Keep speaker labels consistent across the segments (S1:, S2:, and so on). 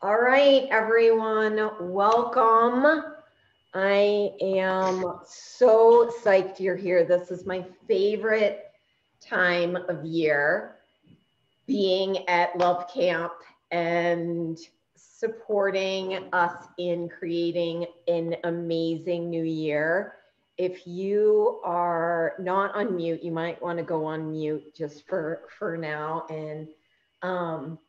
S1: All right, everyone, welcome. I am so psyched you're here. This is my favorite time of year, being at Love Camp and supporting us in creating an amazing new year. If you are not on mute, you might want to go on mute just for for now and um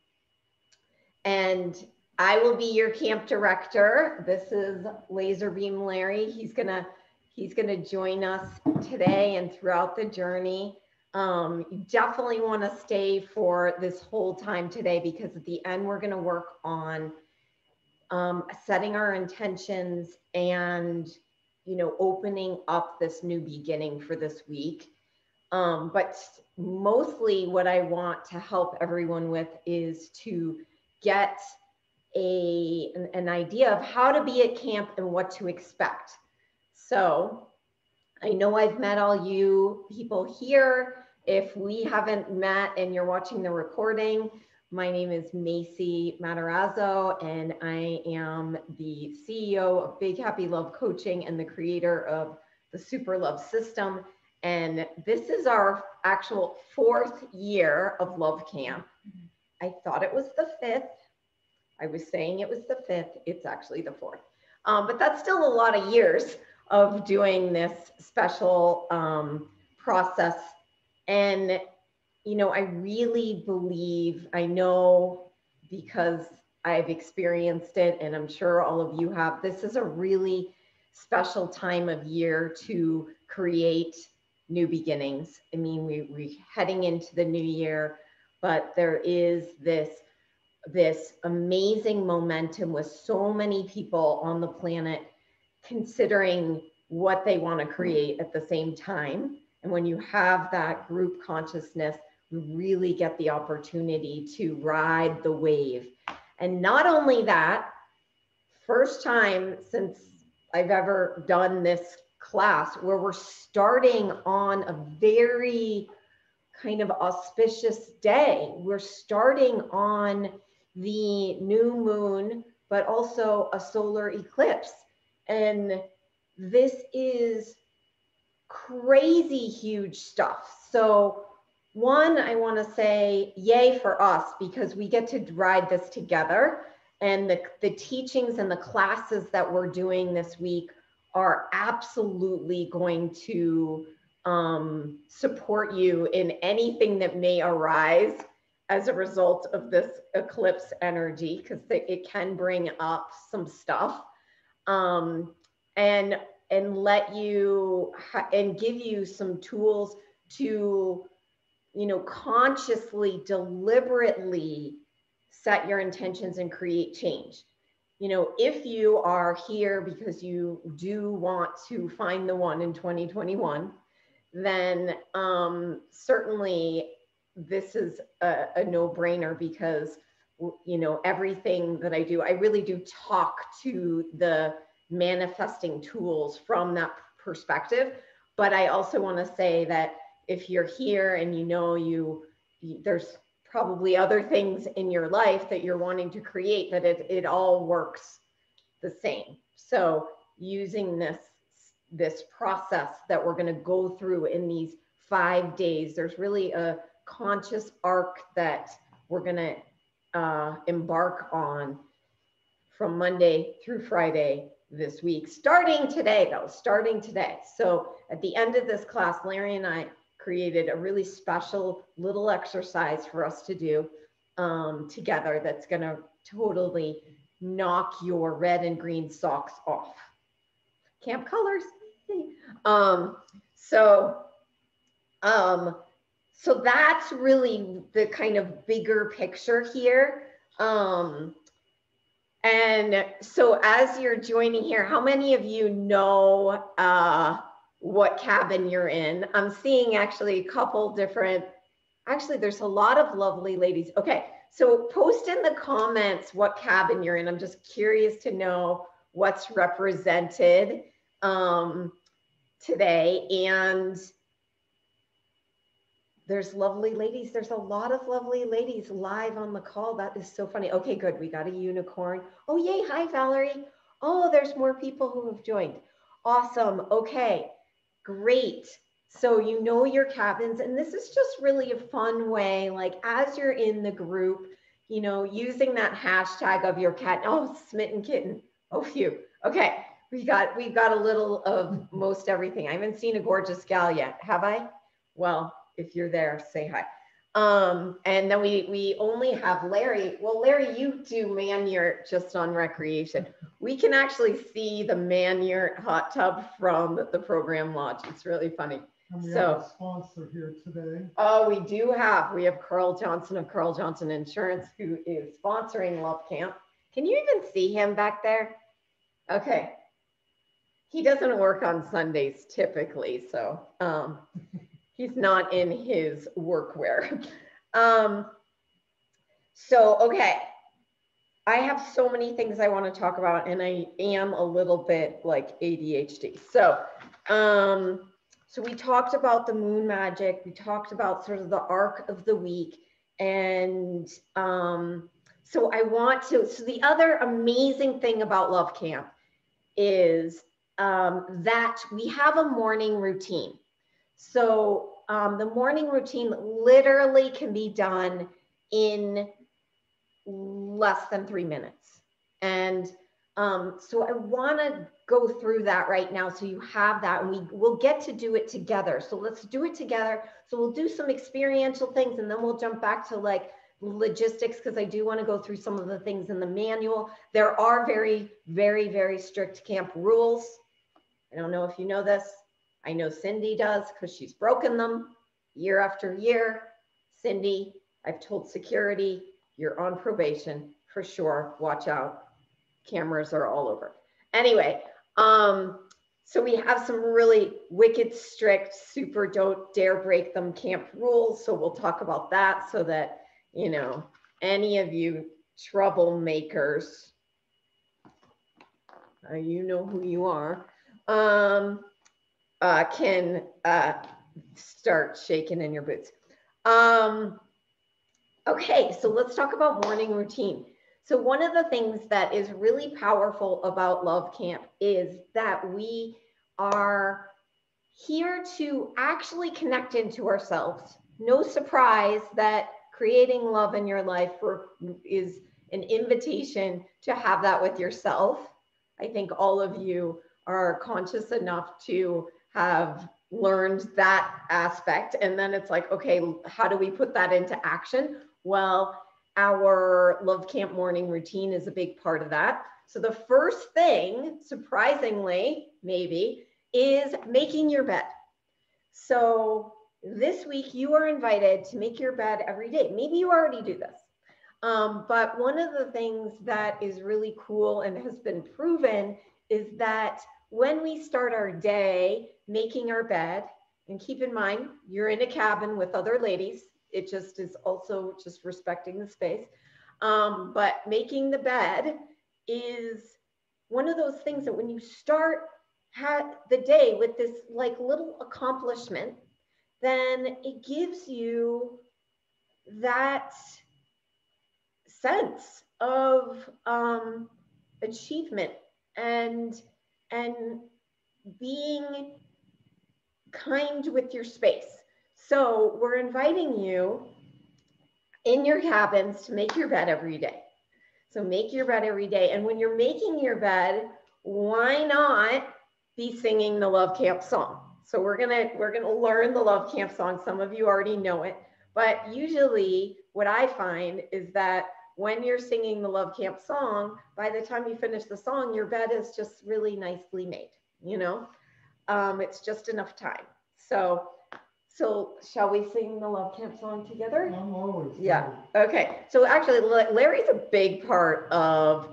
S1: and I will be your camp director. This is Laser Beam Larry. He's gonna he's gonna join us today and throughout the journey. Um, you definitely want to stay for this whole time today because at the end we're going to work on um, setting our intentions and you know opening up this new beginning for this week. Um, but mostly what I want to help everyone with is to get a, an, an idea of how to be at camp and what to expect. So I know I've met all you people here. If we haven't met and you're watching the recording, my name is Macy Matarazzo, and I am the CEO of Big Happy Love Coaching and the creator of the Super Love System. And this is our actual fourth year of Love Camp. Mm-hmm. I thought it was the fifth, I was saying it was the fifth, it's actually the fourth. Um, but that's still a lot of years of doing this special um, process. And, you know, I really believe, I know because I've experienced it, and I'm sure all of you have, this is a really special time of year to create new beginnings. I mean, we, we're heading into the new year, but there is this this amazing momentum with so many people on the planet considering what they want to create at the same time. And when you have that group consciousness, you really get the opportunity to ride the wave. And not only that, first time since I've ever done this class where we're starting on a very kind of auspicious day. We're starting on the new moon, but also a solar eclipse. And this is crazy huge stuff. So, one, I want to say yay for us because we get to ride this together. And the, the teachings and the classes that we're doing this week are absolutely going to um, support you in anything that may arise as a result of this eclipse energy because it can bring up some stuff um, and and let you and give you some tools to you know consciously deliberately set your intentions and create change. You know if you are here because you do want to find the one in 2021 then um, certainly this is a, a no-brainer because you know everything that i do i really do talk to the manifesting tools from that perspective. But i also want to say that if you're here and you know you, you, there's probably other things in your life that you're wanting to create that it, it all works the same. So using this this process that we're going to go through in these five days there's really a conscious arc that we're going to uh, embark on from Monday through Friday this week, starting today, though, starting today. So at the end of this class, Larry and I created a really special little exercise for us to do um, together that's going to totally knock your red and green socks off. Camp colors. um, so, um, so that's really the kind of bigger picture here. Um, and so as you're joining here, how many of you know uh, what cabin you're in? I'm seeing actually a couple different, actually there's a lot of lovely ladies. Okay, so post in the comments what cabin you're in. I'm just curious to know what's represented um, today. And there's lovely ladies. There's a lot of lovely ladies live on the call. That is so funny. Okay, good. We got a unicorn. Oh, yay. Hi, Valerie. Oh, there's more people who have joined. Awesome. Okay, great. So you know your cabins, and this is just really a fun way, like as you're in the group, you know, using that hashtag of your cat. Oh, smitten kitten. Oh, phew. Okay, we got we've got a little of most everything. I haven't seen a gorgeous gal yet, have I? Well, if you're there, say hi. Um, and then we we only have Larry. Well, Larry, you do Manyurt just on recreation. We can actually see the Manyurt hot tub from the program lodge. It's really funny.
S2: And we
S1: So-
S2: have a sponsor here today.
S1: Oh, we do have. We have Carl Johnson of Carl Johnson Insurance who is sponsoring Love Camp. Can you even see him back there? Okay. He doesn't work on Sundays typically, so um, he's not in his workwear. Um, so, okay. I have so many things I want to talk about, and I am a little bit like ADHD. So, um, so we talked about the moon magic. We talked about sort of the arc of the week. And um, so I want to, so the other amazing thing about Love Camp is um, that we have a morning routine. So um, the morning routine literally can be done in less than three minutes. And um, so I want to go through that right now so you have that and we will get to do it together. So let's do it together. So we'll do some experiential things and then we'll jump back to like logistics because I do want to go through some of the things in the manual. There are very, very, very strict camp rules. I don't know if you know this. I know Cindy does because she's broken them year after year. Cindy, I've told security, you're on probation for sure. Watch out. Cameras are all over. Anyway, um, so we have some really wicked, strict, super don't dare break them camp rules. So we'll talk about that so that, you know, any of you troublemakers, uh, you know who you are, um, uh, can uh, start shaking in your boots. Um, okay, so let's talk about morning routine. So one of the things that is really powerful about Love Camp is that we are here to actually connect into ourselves. No surprise that creating love in your life is an invitation to have that with yourself. I think all of you are conscious enough to have learned that aspect. And then it's like, okay, how do we put that into action? Well, our Love Camp morning routine is a big part of that. So the first thing, surprisingly, maybe, is making your bed. So this week you are invited to make your bed every day. Maybe you already do this. Um, but one of the things that is really cool and has been proven is that when we start our day making our bed, and keep in mind, you're in a cabin with other ladies, it just is also just respecting the space. Um, but making the bed is one of those things that when you start the day with this like little accomplishment, then it gives you that sense of um, achievement and and being kind with your space. So we're inviting you in your cabins to make your bed every day. So make your bed every day. And when you're making your bed, why not be singing the Love Camp song? So we're gonna we're gonna learn the Love Camp song. Some of you already know it, but usually what I find is that when you're singing the Love Camp song, by the time you finish the song, your bed is just really nicely made. You know, um, it's just enough time. So, so shall we sing the Love Camp song together?
S2: I'm always.
S1: Yeah. Okay. So actually, Larry's a big part of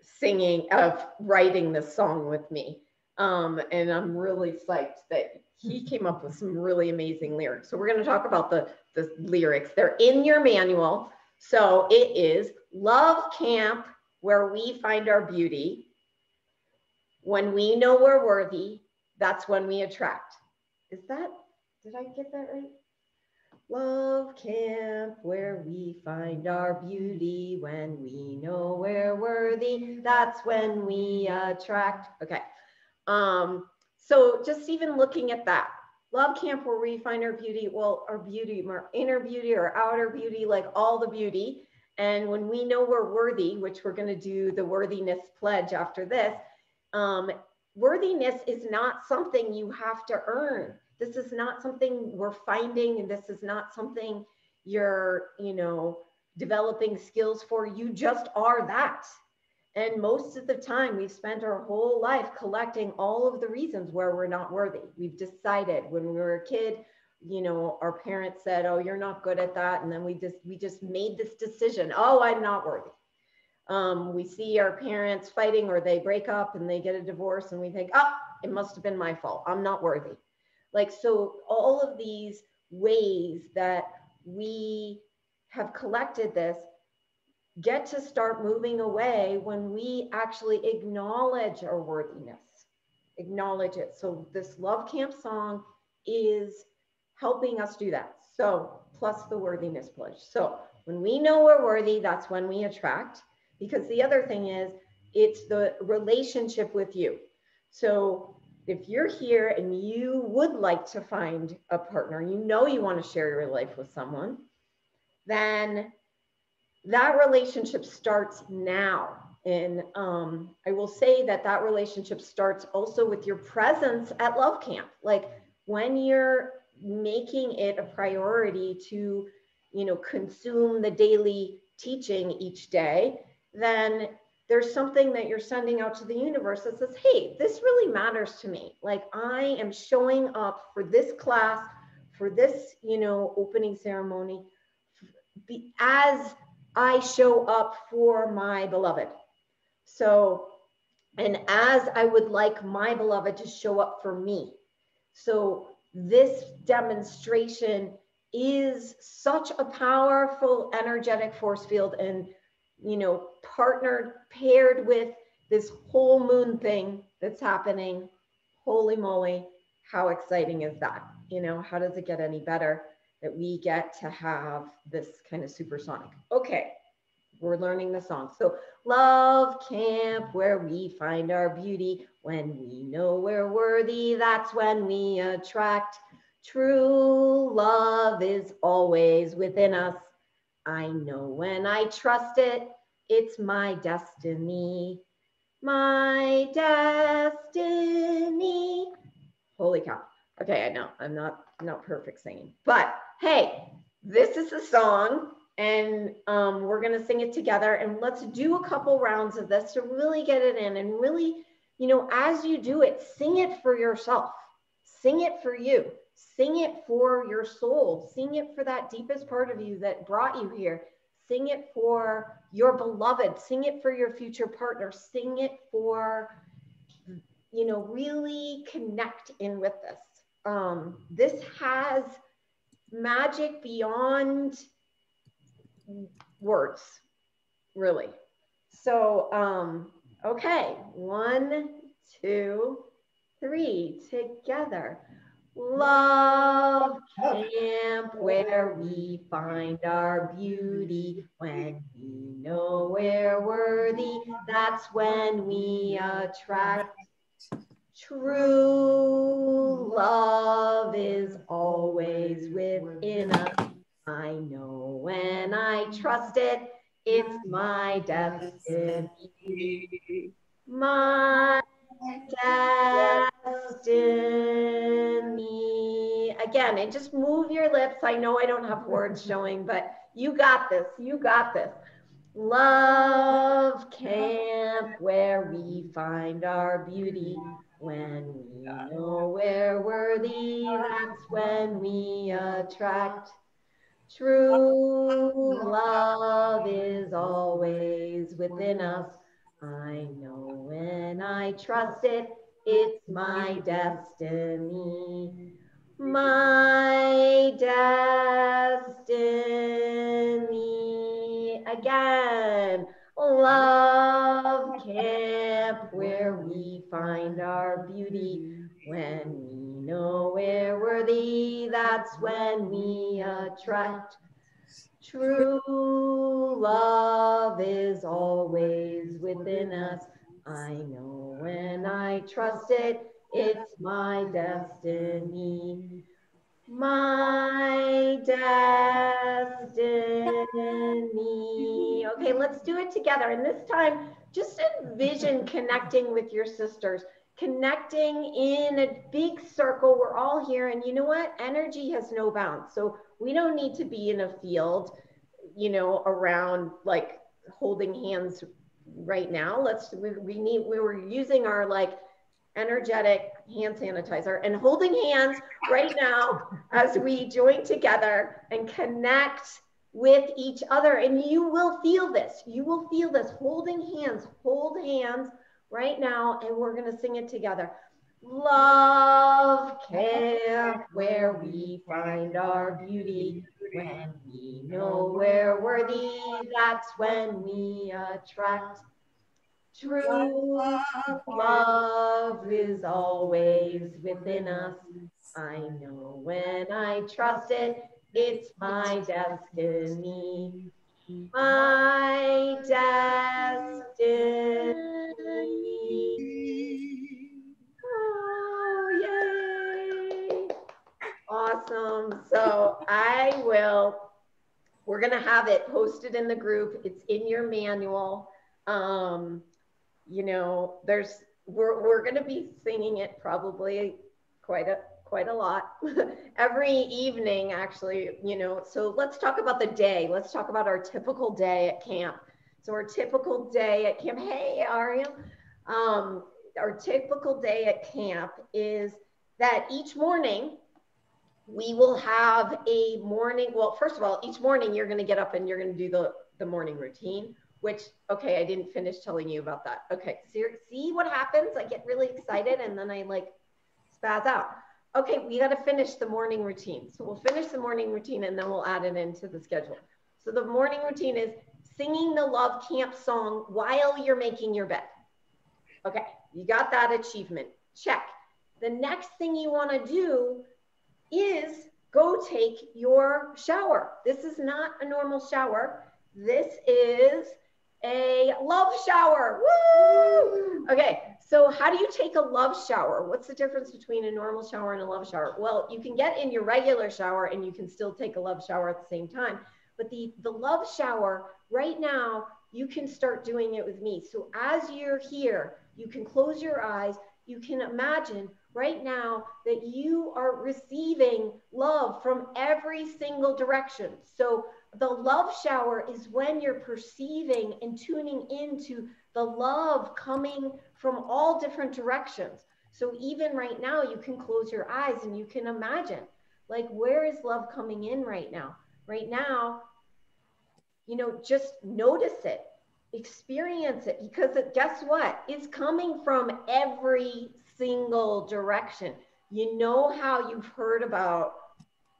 S1: singing, of writing this song with me. Um, and I'm really psyched that he came up with some really amazing lyrics. So we're going to talk about the, the lyrics. They're in your manual. So it is Love Camp, where we find our beauty. When we know we're worthy, that's when we attract. Is that, did I get that right? Love camp where we find our beauty when we know we're worthy. That's when we attract. Okay. Um, so just even looking at that, love camp where we find our beauty, well, our beauty, our inner beauty or outer beauty, like all the beauty. And when we know we're worthy, which we're going to do the worthiness pledge after this, um, worthiness is not something you have to earn. This is not something we're finding and this is not something you're you know developing skills for. You just are that. And most of the time we've spent our whole life collecting all of the reasons where we're not worthy. We've decided when we were a kid you know our parents said oh you're not good at that. And then we just we just made this decision oh i'm not worthy um, we see our parents fighting or they break up and they get a divorce and we think oh it must have been my fault i'm not worthy like, so all of these ways that we have collected this get to start moving away when we actually acknowledge our worthiness, acknowledge it. So, this Love Camp song is helping us do that. So, plus the worthiness pledge. So, when we know we're worthy, that's when we attract. Because the other thing is, it's the relationship with you. So, if you're here and you would like to find a partner, you know you want to share your life with someone, then that relationship starts now. And um, I will say that that relationship starts also with your presence at Love Camp. Like when you're making it a priority to, you know, consume the daily teaching each day, then there's something that you're sending out to the universe that says, hey, this really matters to me. Like I am showing up for this class, for this, you know, opening ceremony, as I show up for my beloved. So, and as I would like my beloved to show up for me. So, this demonstration is such a powerful energetic force field. And you know, partnered, paired with this whole moon thing that's happening. Holy moly, how exciting is that? You know, how does it get any better that we get to have this kind of supersonic? Okay, we're learning the song. So, love camp where we find our beauty. When we know we're worthy, that's when we attract. True love is always within us I know when I trust it, it's my destiny. My destiny. Holy cow. Okay, I know I'm not not perfect singing, but hey, this is a song and um, we're going to sing it together and let's do a couple rounds of this to really get it in and really you know as you do it sing it for yourself sing it for you Sing it for your soul. Sing it for that deepest part of you that brought you here. Sing it for your beloved. Sing it for your future partner. Sing it for, you know, really connect in with this. Um, this has magic beyond words, really. So, um, okay, one, two, three, together. Love camp where we find our beauty. When we know we're worthy, that's when we attract. True love is always within us. I know when I trust it, it's my destiny. My destiny. Again, and just move your lips. I know I don't have words showing, but you got this. You got this. Love camp where we find our beauty. When we know we're worthy, that's when we attract. True love is always within us. I know when I trust it, it's my destiny. My destiny. Again, love camp where we find our beauty when we know we're worthy, that's when we attract. True love is always within us. I know when I trust it, it's my destiny. My destiny. Okay, let's do it together. And this time, just envision connecting with your sisters, connecting in a big circle. We're all here. And you know what? Energy has no bounds. So we don't need to be in a field, you know, around like holding hands right now. Let's, we, we need, we were using our like, energetic hand sanitizer and holding hands right now as we join together and connect with each other. And you will feel this. You will feel this holding hands, hold hands right now. And we're going to sing it together. Love camp where we find our beauty. When we know we're worthy, that's when we attract True love is always within us. I know when I trust it, it's my destiny. My destiny. Oh, yay. Awesome. So I will, we're going to have it posted in the group. It's in your manual. Um, you know, there's we're we're going to be singing it probably quite a quite a lot every evening actually you know so let's talk about the day let's talk about our typical day at camp so our typical day at camp hey Aria um, our typical day at camp is that each morning we will have a morning well first of all each morning you're going to get up and you're going to do the the morning routine which okay i didn't finish telling you about that. Okay so see what happens? I get really excited and then i like spaz out. Okay we got to finish the morning routine. So we'll finish the morning routine and then we'll add it into the schedule. So the morning routine is singing the love camp song while you're making your bed. Okay you got that achievement. Check. The next thing you want to do is go take your shower this is not a normal shower this is a love shower. Woo! Okay, so how do you take a love shower? What's the difference between a normal shower and a love shower? Well, you can get in your regular shower and you can still take a love shower at the same time. But the, the love shower, right now, you can start doing it with me. So as you're here, you can close your eyes. You can imagine right now that you are receiving love from every single direction. So the love shower is when you're perceiving and tuning into the love coming from all different directions. So even right now, you can close your eyes and you can imagine, like, where is love coming in right now? Right now, you know, just notice it, experience it, because it, guess what? It's coming from every single direction. You know how you've heard about,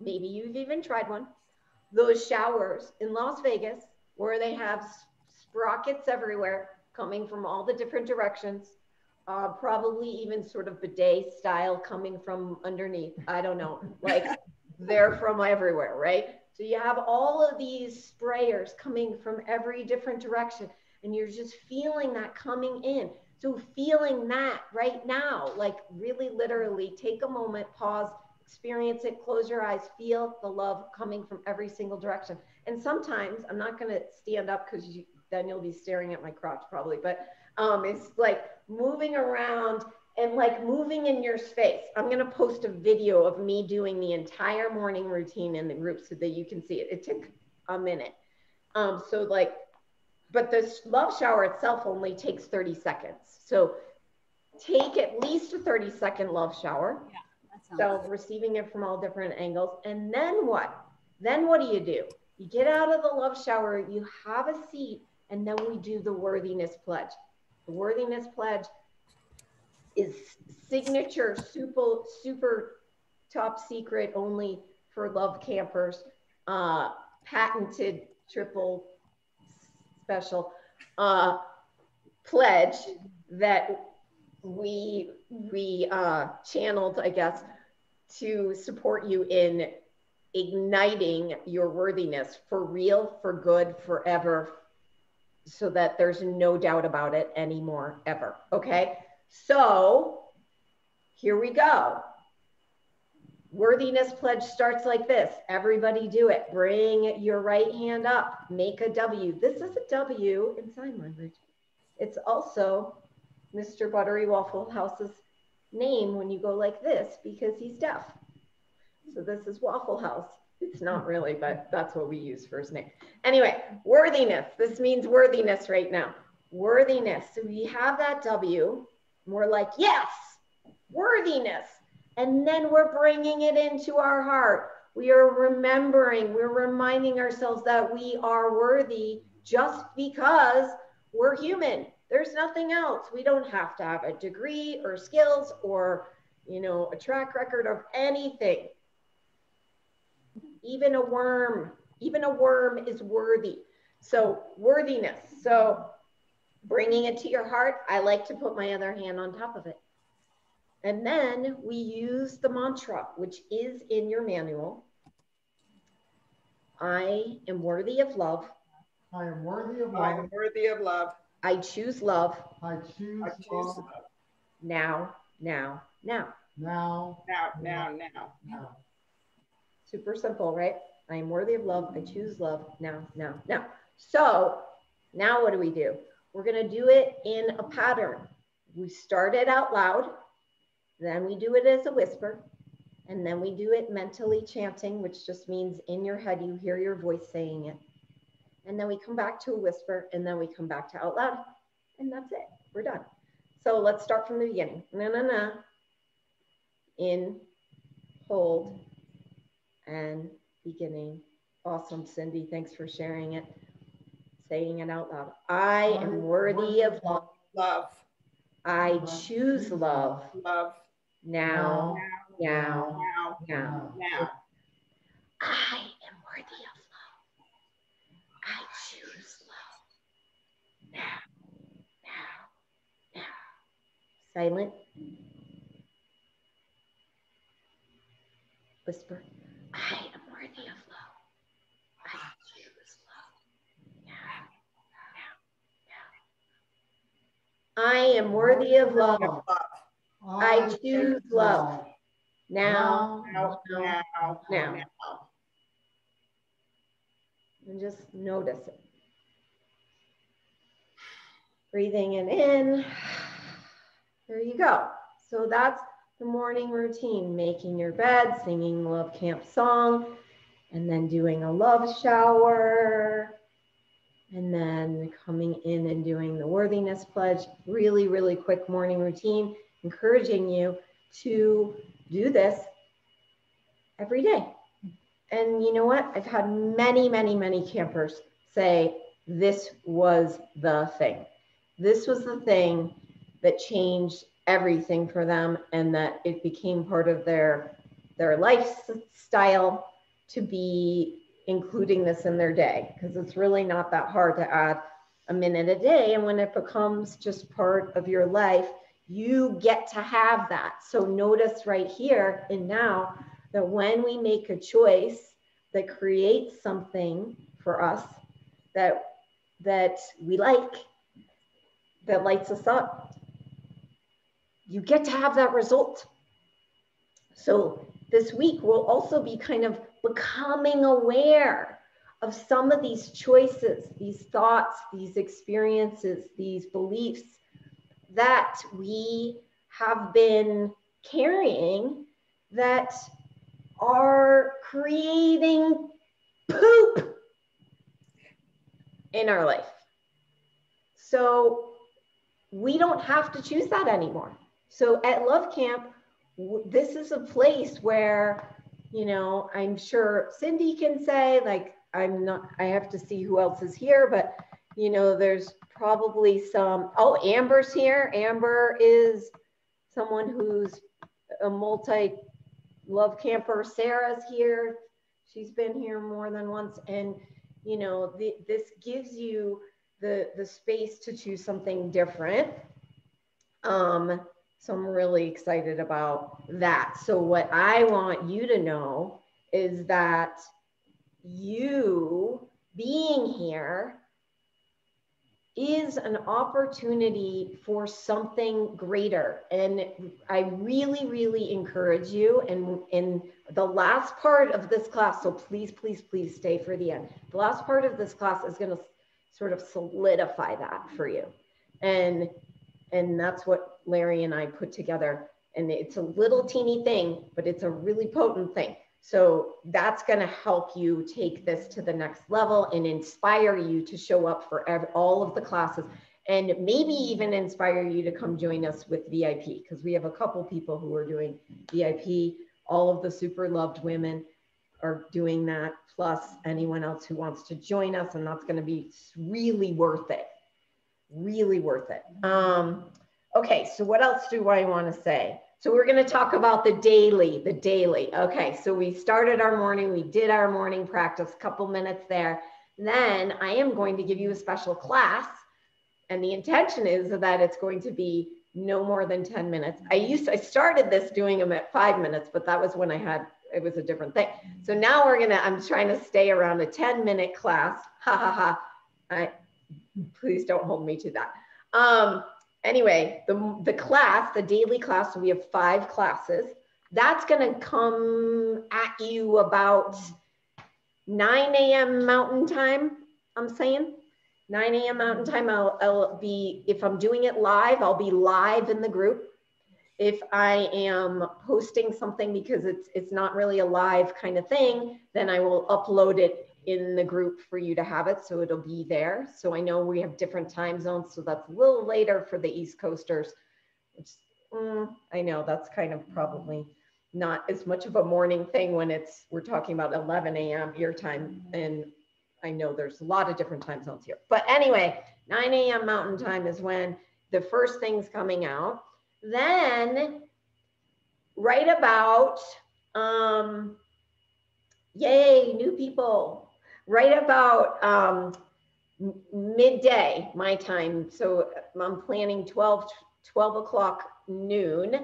S1: maybe you've even tried one those showers in Las Vegas where they have sprockets everywhere coming from all the different directions, uh, probably even sort of bidet style coming from underneath. I don't know, like they're from everywhere, right? So you have all of these sprayers coming from every different direction, and you're just feeling that coming in. So feeling that right now, like really literally take a moment, pause, experience it, close your eyes, feel the love coming from every single direction. And sometimes I'm not going to stand up because you, then you'll be staring at my crotch probably, but um, it's like moving around and like moving in your space. I'm going to post a video of me doing the entire morning routine in the group so that you can see it. It took a minute. Um, so like, but the love shower itself only takes 30 seconds. So take at least a 30 second love shower. Yeah so receiving it from all different angles. And then what? Then what do you do? You get out of the love shower, you have a seat, and then we do the worthiness pledge. The worthiness pledge is signature, super, super top secret only for love campers, uh, patented triple special uh, pledge that we we uh, channeled, I guess, to support you in igniting your worthiness for real, for good, forever, so that there's no doubt about it anymore, ever. Okay. So here we go. Worthiness pledge starts like this. Everybody do it. Bring your right hand up. Make a W. This is a W in sign language. It's also Mr. Buttery Waffle House's name when you go like this because he's deaf. So this is Waffle House. It's not really, but that's what we use for his name. Anyway, worthiness. This means worthiness right now. Worthiness. So we have that W. We're like, yes, worthiness. And then we're bringing it into our heart. We are remembering, we're reminding ourselves that we are worthy just because we're human. There's nothing else. We don't have to have a degree or skills or, you know, a track record of anything. Even a worm, even a worm is worthy. So, worthiness. So, bringing it to your heart, I like to put my other hand on top of it. And then we use the mantra, which is in your manual. I am worthy of love.
S2: I am worthy of love.
S3: I am worthy of love.
S1: I choose love
S2: I choose
S3: I choose
S2: love
S3: love.
S1: now, now, now.
S2: now,
S3: Now, now, now.
S2: now.
S1: Super simple, right? I am worthy of love. I choose love now, now, now. So now what do we do? We're going to do it in a pattern. We start it out loud, then we do it as a whisper, and then we do it mentally chanting, which just means in your head you hear your voice saying it. And then we come back to a whisper, and then we come back to out loud. And that's it. We're done. So let's start from the beginning. Na na na. In, hold, and beginning. Awesome, Cindy. Thanks for sharing it, saying it out loud. I am worthy of love.
S3: Love,
S1: I choose love
S3: love.
S1: Now, now,
S3: Now,
S1: now.
S3: now.
S1: I am worthy of love. I choose love now, now, now. Silent. Whisper. I am worthy of love. I choose love now, now, now. I am worthy of love
S3: Love.
S1: I choose love. now,
S3: Now, now,
S1: Now. and just notice it. Breathing it in. There you go. So that's the morning routine making your bed, singing Love Camp song, and then doing a love shower, and then coming in and doing the worthiness pledge. Really, really quick morning routine, encouraging you to do this every day. And you know what? I've had many, many, many campers say this was the thing. This was the thing that changed everything for them and that it became part of their their lifestyle to be including this in their day because it's really not that hard to add a minute a day and when it becomes just part of your life you get to have that. So notice right here and now that when we make a choice that creates something for us that that we like that lights us up you get to have that result. So this week we'll also be kind of becoming aware of some of these choices these thoughts these experiences these beliefs that we have been carrying that are creating poop in our life. So we don't have to choose that anymore. So at Love Camp, this is a place where, you know, I'm sure Cindy can say, like, I'm not, I have to see who else is here, but, you know, there's probably some, oh, Amber's here. Amber is someone who's a multi love camper. Sarah's here. She's been here more than once. And, you know, the, this gives you the, the space to choose something different. Um, So I'm really excited about that. So what I want you to know is that you being here is an opportunity for something greater. And I really, really encourage you. And in the last part of this class, so please, please, please stay for the end. The last part of this class is going to sort of solidify that for you. And and that's what Larry and I put together. And it's a little teeny thing, but it's a really potent thing. So that's going to help you take this to the next level and inspire you to show up for all of the classes and maybe even inspire you to come join us with VIP because we have a couple people who are doing VIP. All of the super loved women are doing that, plus anyone else who wants to join us. And that's going to be really worth it. Really worth it. Um, okay, so what else do I want to say? So we're going to talk about the daily, the daily. Okay, so we started our morning, we did our morning practice, couple minutes there. Then I am going to give you a special class. And the intention is that it's going to be no more than 10 minutes. I used I started this doing them at five minutes, but that was when I had, it was a different thing. So now we're to, I'm trying to stay around a 10 minute class. Ha ha ha. I, please don't hold me to that. Um, anyway, the, the class, the daily class, we have five classes. That's going to come at you about 9 a.m. Mountain Time, I'm saying. 9 a.m. Mountain Time, I'll, I'll be, if I'm doing it live, I'll be live in the group. If I am posting something because it's, it's not really a live kind of thing, then I will upload it in the group for you to have it. So it'll be there. So I know we have different time zones. So that's a little later for the East Coasters. Which, mm, I know that's kind of probably not as much of a morning thing when it's, we're talking about 11 a.m. your time. And I know there's a lot of different time zones here. But anyway, 9 a.m. Mountain Time is when the first thing's coming out. Then right about, um, yay, new people, right about um, midday, my time. So I'm planning 12, 12 o'clock noon.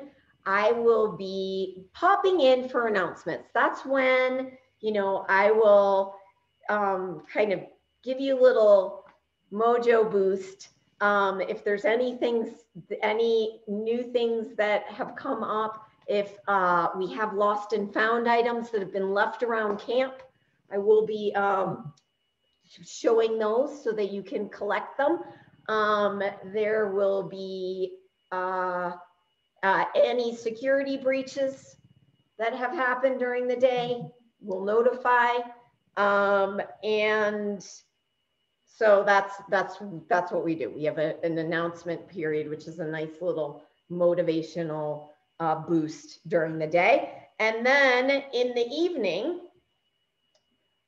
S1: I will be popping in for announcements. That's when, you know, I will um, kind of give you a little mojo boost. Um, if there's any things, any new things that have come up, if uh, we have lost and found items that have been left around camp, I will be um, showing those so that you can collect them. Um, there will be uh, uh, any security breaches that have happened during the day, we'll notify. Um, and so that's that's that's what we do. We have a, an announcement period, which is a nice little motivational uh, boost during the day. And then in the evening,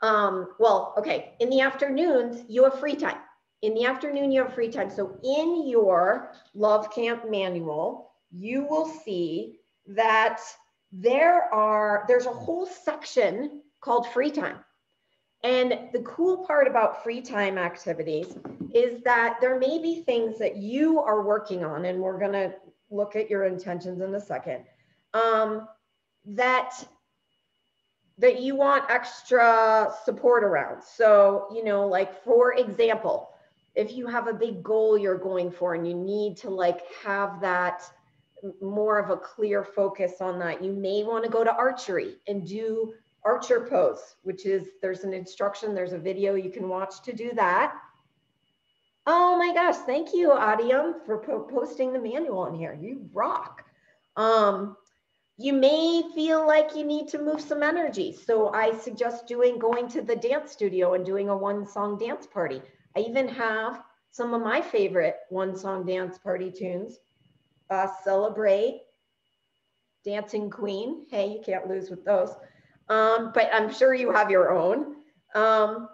S1: um, well, okay, in the afternoons, you have free time. In the afternoon, you have free time. So in your Love Camp manual, you will see that there are, there's a whole section called free time. And the cool part about free time activities is that there may be things that you are working on, and we're going to look at your intentions in a second, um, that that you want extra support around. So, you know, like for example, if you have a big goal you're going for and you need to like have that more of a clear focus on that, you may want to go to archery and do archer pose, which is there's an instruction, there's a video you can watch to do that. Oh my gosh, thank you, Adium, for po posting the manual in here. You rock. Um, you may feel like you need to move some energy. So I suggest doing going to the dance studio and doing a one song dance party. I even have some of my favorite one song dance party tunes. Uh, Celebrate, Dancing Queen. Hey, you can't lose with those. Um, but I'm sure you have your own. Um,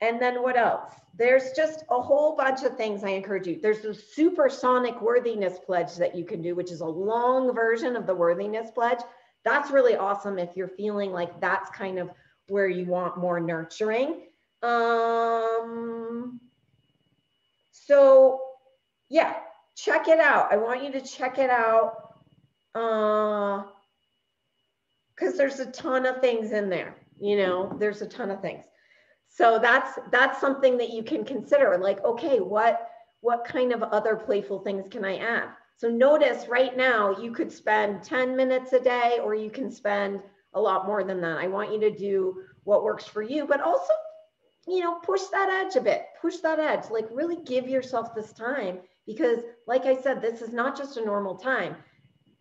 S1: and then what else? There's just a whole bunch of things I encourage you. There's a supersonic worthiness pledge that you can do, which is a long version of the worthiness pledge. That's really awesome if you're feeling like that's kind of where you want more nurturing. Um, so yeah, check it out. I want you to check it out. uh, because there's a ton of things in there, you know, there's a ton of things. So that's that's something that you can consider. Like, okay, what what kind of other playful things can I add? So notice right now you could spend 10 minutes a day or you can spend a lot more than that. I want you to do what works for you, but also, you know, push that edge a bit, push that edge, like really give yourself this time because like I said, this is not just a normal time.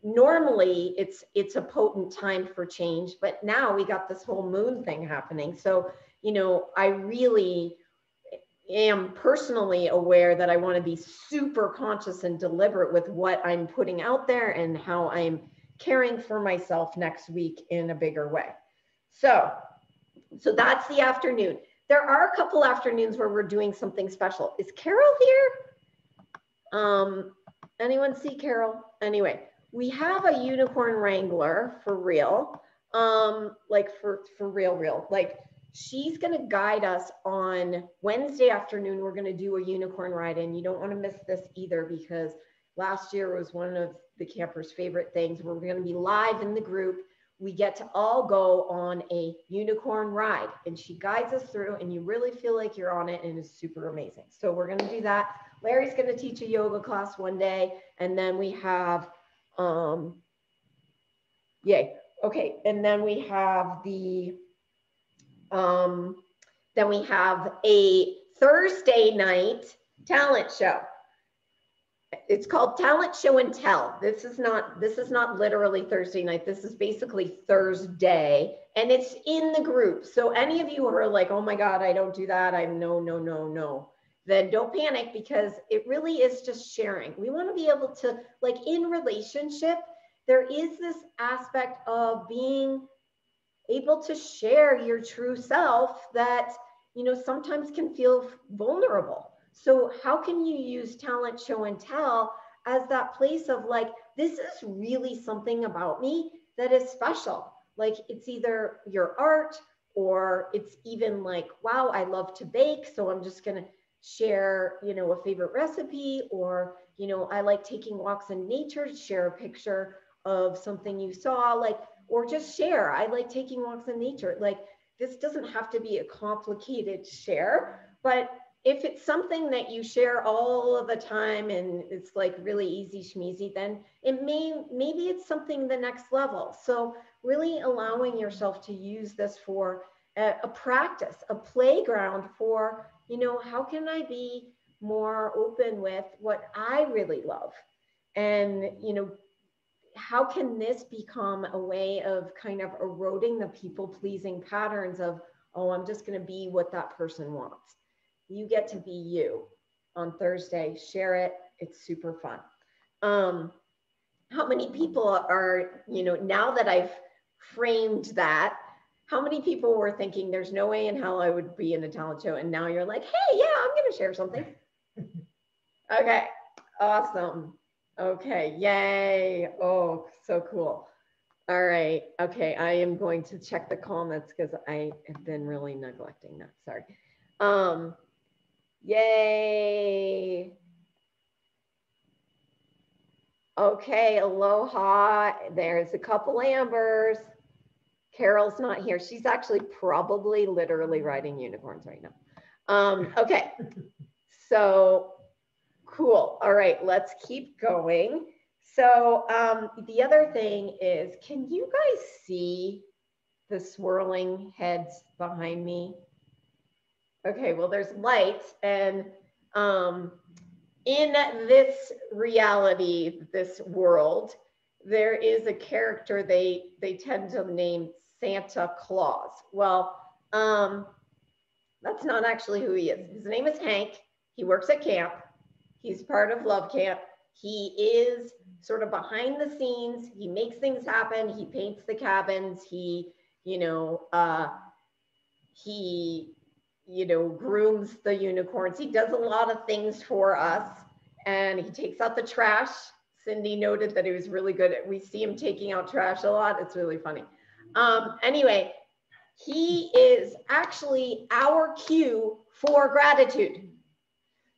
S1: Normally it's it's a potent time for change, but now we got this whole moon thing happening. So, you know, I really am personally aware that I want to be super conscious and deliberate with what I'm putting out there and how I'm caring for myself next week in a bigger way. So, so that's the afternoon. There are a couple afternoons where we're doing something special. Is Carol here? Um, anyone see Carol? Anyway, we have a unicorn wrangler for real. Um, like for for real, real. Like she's going to guide us on Wednesday afternoon. We're going to do a unicorn ride, and you don't want to miss this either because last year was one of the campers' favorite things. We're going to be live in the group. We get to all go on a unicorn ride, and she guides us through, and you really feel like you're on it, and it's super amazing. So we're going to do that. Larry's going to teach a yoga class one day, and then we have, um, yay. Okay, and then we have the um, then we have a Thursday night talent show. It's called Talent Show and Tell. This is not this is not literally Thursday night. This is basically Thursday, and it's in the group. So any of you who are like, "Oh my God, I don't do that," I'm no, no, no, no. Then don't panic because it really is just sharing. We want to be able to like in relationship. There is this aspect of being able to share your true self that you know sometimes can feel vulnerable. So how can you use talent show and tell as that place of like this is really something about me that is special? Like it's either your art or it's even like wow i love to bake so i'm just going to share you know a favorite recipe or you know i like taking walks in nature share a picture of something you saw. Like or just share. I like taking walks in nature. Like this doesn't have to be a complicated share, but if it's something that you share all of the time and it's like really easy schmeezy, then it may, maybe it's something the next level. So really allowing yourself to use this for a, a practice, a playground for, you know, how can I be more open with what I really love? And, you know, how can this become a way of kind of eroding the people pleasing patterns of, oh, I'm just going to be what that person wants? You get to be you on Thursday. Share it. It's super fun. Um, how many people are, you know, now that I've framed that, how many people were thinking there's no way in hell I would be in a talent show? And now you're like, hey, yeah, I'm going to share something. okay, awesome. Okay, yay. Oh, so cool. All right. Okay, I am going to check the comments because I have been really neglecting that. Sorry. Um, yay. Okay, aloha. There's a couple Ambers. Carol's not here. She's actually probably literally riding unicorns right now. Um, okay, so Cool. All right, let's keep going. So um, the other thing is, can you guys see the swirling heads behind me? Okay, well, there's lights and um, in this reality, this world, there is a character they, they tend to name Santa Claus. Well, um, that's not actually who he is. His name is Hank. He works at camp. He's part of Love Camp. He is sort of behind the scenes. He makes things happen. He paints the cabins. He, you know, uh, he, you know, grooms the unicorns. He does a lot of things for us and he takes out the trash. Cindy noted that he was really good at, we see him taking out trash a lot. It's really funny. Um, anyway, he is actually our cue for gratitude.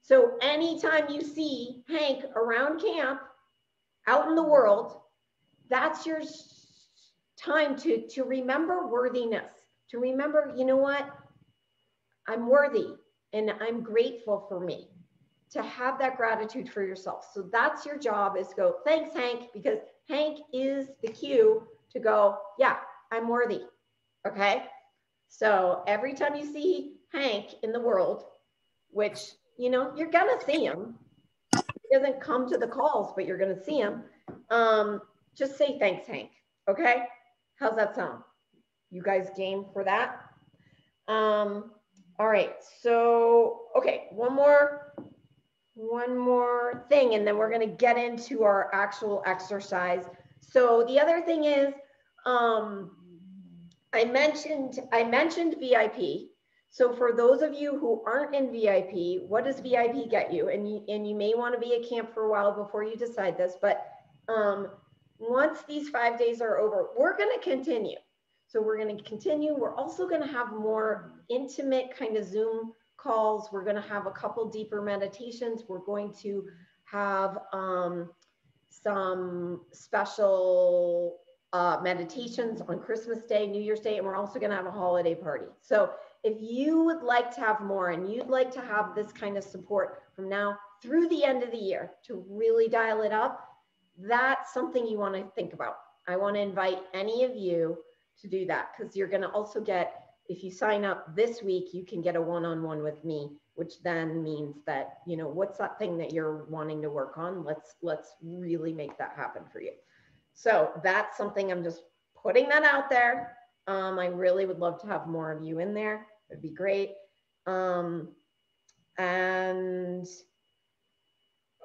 S1: So anytime you see Hank around camp, out in the world, that's your time to to remember worthiness to remember you know what? I'm worthy and i'm grateful for me. To have that gratitude for yourself. So that's your job is go thanks hank because hank is the cue to go yeah i'm worthy. Okay? So every time you see hank in the world which you know you're gonna see him he doesn't come to the calls but you're gonna see him um, just say thanks, Hank. Okay. How's that sound? You guys game for that? Um, all right. So, okay, one more, one more thing, and then we're to get into our actual exercise. So the other thing is, um, I mentioned, I mentioned VIP. So for those of you who aren't in VIP, what does VIP get you? And you, and you may want to be at camp for a while before you decide this, but um, once these five days are over, we're going to continue. So we're going to continue. We're also going to have more intimate kind of Zoom calls. We're going to have a couple deeper meditations. We're going to have um, some special uh, meditations on Christmas Day, New Year's Day, and we're also going to have a holiday party. So if you would like to have more and you'd like to have this kind of support from now through the end of the year to really dial it up, that's something you want to think about. I want to invite any of you to do that because you're going to also get, if you sign up this week, you can get a one on one with me, which then means that, you know, what's that thing that you're wanting to work on? Let's, let's really make that happen for you. So that's something I'm just putting that out there. Um, I really would love to have more of you in there. It'd be great. Um, and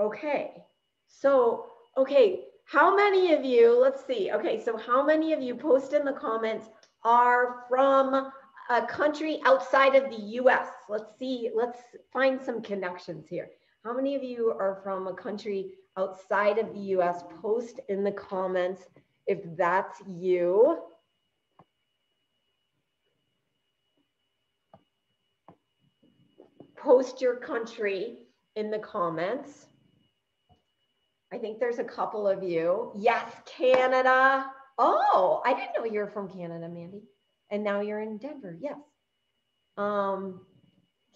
S1: okay, so Okay, how many of you, let's see. Okay, so how many of you post in the comments are from a country outside of the US? Let's see, let's find some connections here. How many of you are from a country outside of the US? Post in the comments if that's you. Post your country in the comments. I think there's a couple of you. Yes, Canada. Oh, I didn't know you're from Canada, Mandy. And now you're in Denver. Yes. Um,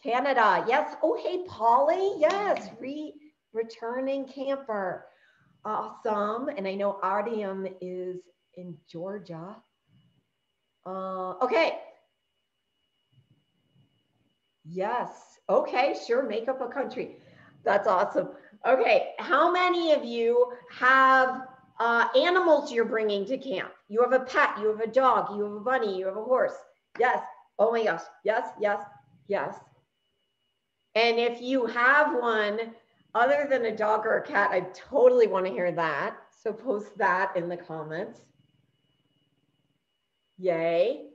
S1: Canada. Yes. Oh, hey, Polly. Yes. Re returning camper. Awesome. And I know Ardium is in Georgia. Uh, okay. Yes. Okay, sure. Make up a country. That's awesome. Okay, how many of you have uh, animals you're bringing to camp? You have a pet, you have a dog, you have a bunny, you have a horse. Yes. Oh my gosh. Yes, yes, yes. And if you have one other than a dog or a cat, I totally want to hear that. So post that in the comments. Yay.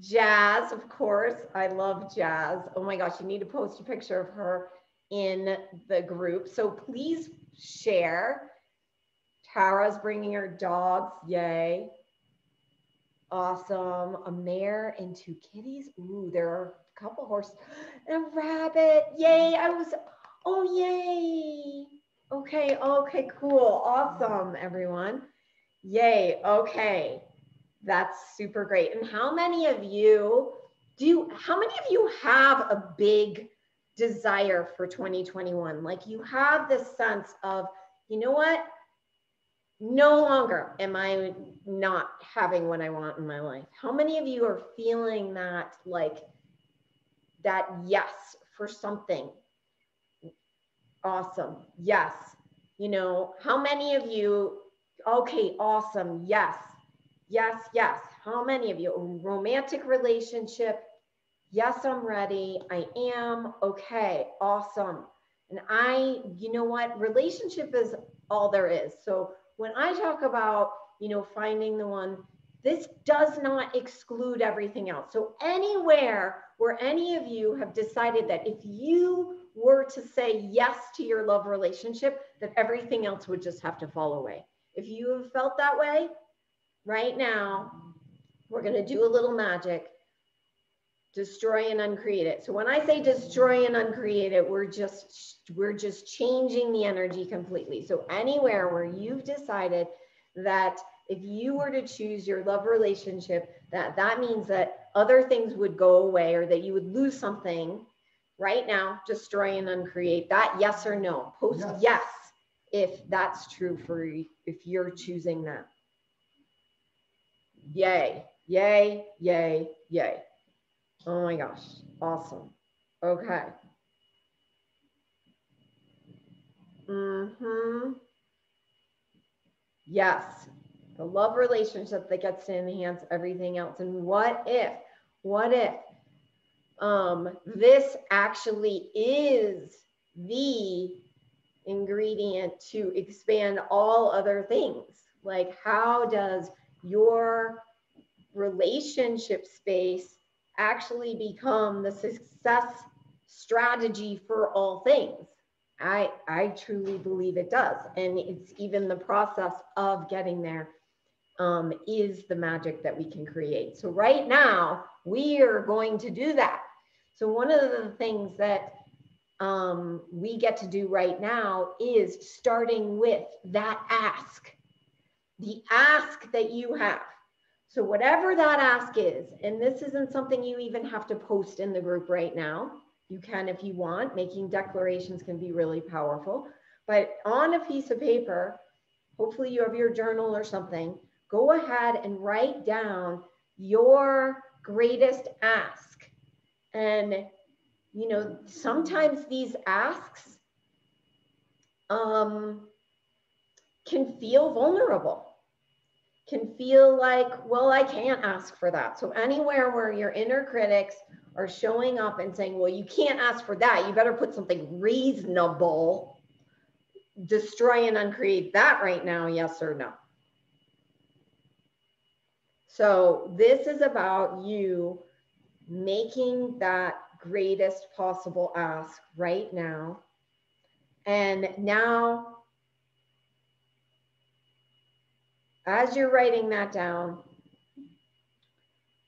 S1: Jazz, of course. I love Jazz. Oh my gosh, you need to post a picture of her in the group. So please share. Tara's bringing her dogs. Yay. Awesome. A mare and two kitties. Ooh, there are a couple horses. And a rabbit. Yay. I was, oh, yay. Okay. Okay, cool. Awesome, everyone. Yay. Okay. That's super great. And how many of you do, you, how many of you have a big desire for 2021. Like you have this sense of, you know what? No longer am I not having what I want in my life. How many of you are feeling that, like, that yes for something? Awesome. Yes. You know, how many of you, okay, awesome. Yes. Yes. Yes. How many of you, romantic relationship, yes, I'm ready. I am. Okay, awesome. And I, you know what? Relationship is all there is. So when I talk about, you know, finding the one, this does not exclude everything else. So anywhere where any of you have decided that if you were to say yes to your love relationship, that everything else would just have to fall away. If you have felt that way, right now, we're going to do a little magic destroy and uncreate it. So when I say destroy and uncreate it, we're just we're just changing the energy completely. So anywhere where you've decided that if you were to choose your love relationship, that that means that other things would go away or that you would lose something right now, destroy and uncreate that yes or no. Post
S2: Yes.
S1: yes, if that's true for you, if you're choosing that. Yay, yay, yay, yay. Oh my gosh, awesome. Okay. Mm-hmm. Yes, the love relationship that gets to enhance everything else. And what if, what if um, this actually is the ingredient to expand all other things? Like, how does your relationship space actually become the success strategy for all things? I, I truly believe it does. And it's even the process of getting there um, is the magic that we can create. So right now, we are going to do that. So one of the things that um, we get to do right now is starting with that ask, the ask that you have. So whatever that ask is, and this isn't something you even have to post in the group right now. You can if you want. Making declarations can be really powerful. But on a piece of paper, hopefully you have your journal or something, go ahead and write down your greatest ask. And, you know, sometimes these asks um, can feel vulnerable, can feel like, well, I can't ask for that. So, anywhere where your inner critics are showing up and saying, well, you can't ask for that, you better put something reasonable, destroy and uncreate that right now, yes or no. So this is about you making that greatest possible ask right now. And now, as you're writing that down,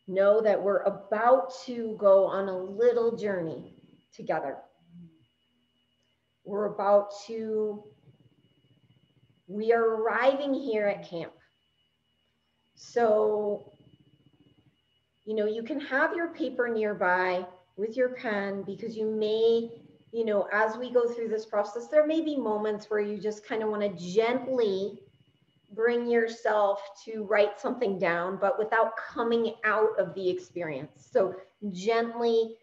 S1: know that we're about to go on a little journey together. We're about to, we are arriving here at camp. So, you know, you can have your paper nearby with your pen because you may, you know, as we go through this process, there may be moments where you just kind of want to gently bring yourself to write something down, but without coming out of the experience. So, gently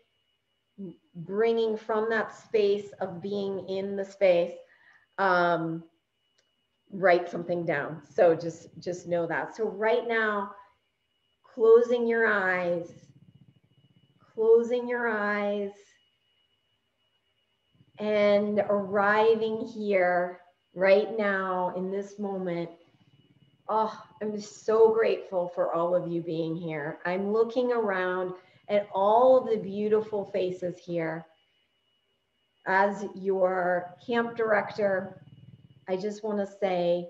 S1: bringing from that space of being in the space um, write something down so just just know that so right now closing your eyes closing your eyes and arriving here right now in this moment oh i'm so grateful for all of you being here i'm looking around at all of the beautiful faces here as your camp director I just want to say,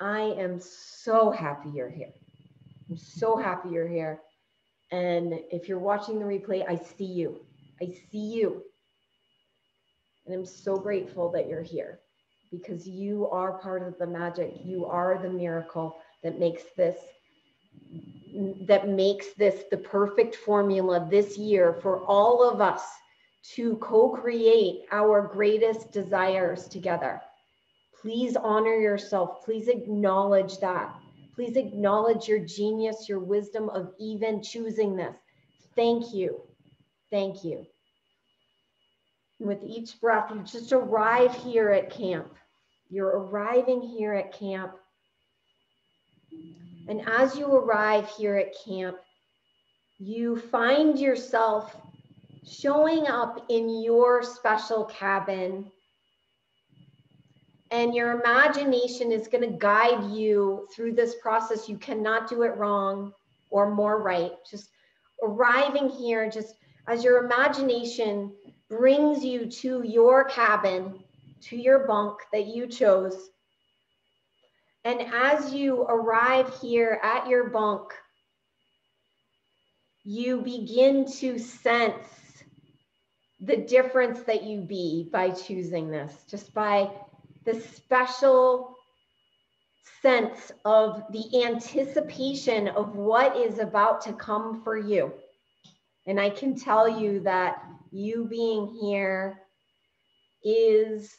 S1: I am so happy you're here. I'm so happy you're here. And if you're watching the replay, I see you. I see you. And I'm so grateful that you're here because you are part of the magic. You are the miracle that makes this that makes this the perfect formula this year for all of us to co-create our greatest desires together please honor yourself. Please acknowledge that. Please acknowledge your genius, your wisdom of even choosing this. Thank you. Thank you. With each breath, you just arrive here at camp. You're arriving here at camp. And as you arrive here at camp, you find yourself showing up in your special cabin and your imagination is going to guide you through this process. You cannot do it wrong or more right. Just arriving here, just as your imagination brings you to your cabin, to your bunk that you chose. And as you arrive here at your bunk, you begin to sense the difference that you be by choosing this, just by the special sense of the anticipation of what is about to come for you. And I can tell you that you being here is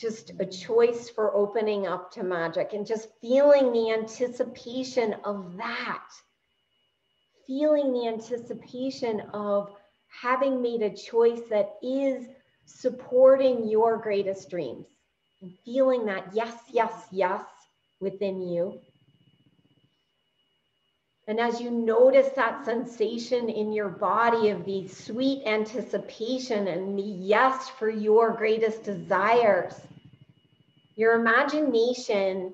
S1: just a choice for opening up to magic and just feeling the anticipation of that. Feeling the anticipation of having made a choice that is supporting your greatest dreams and feeling that yes, yes, yes within you. And as you notice that sensation in your body of the sweet anticipation and the yes for your greatest desires, your imagination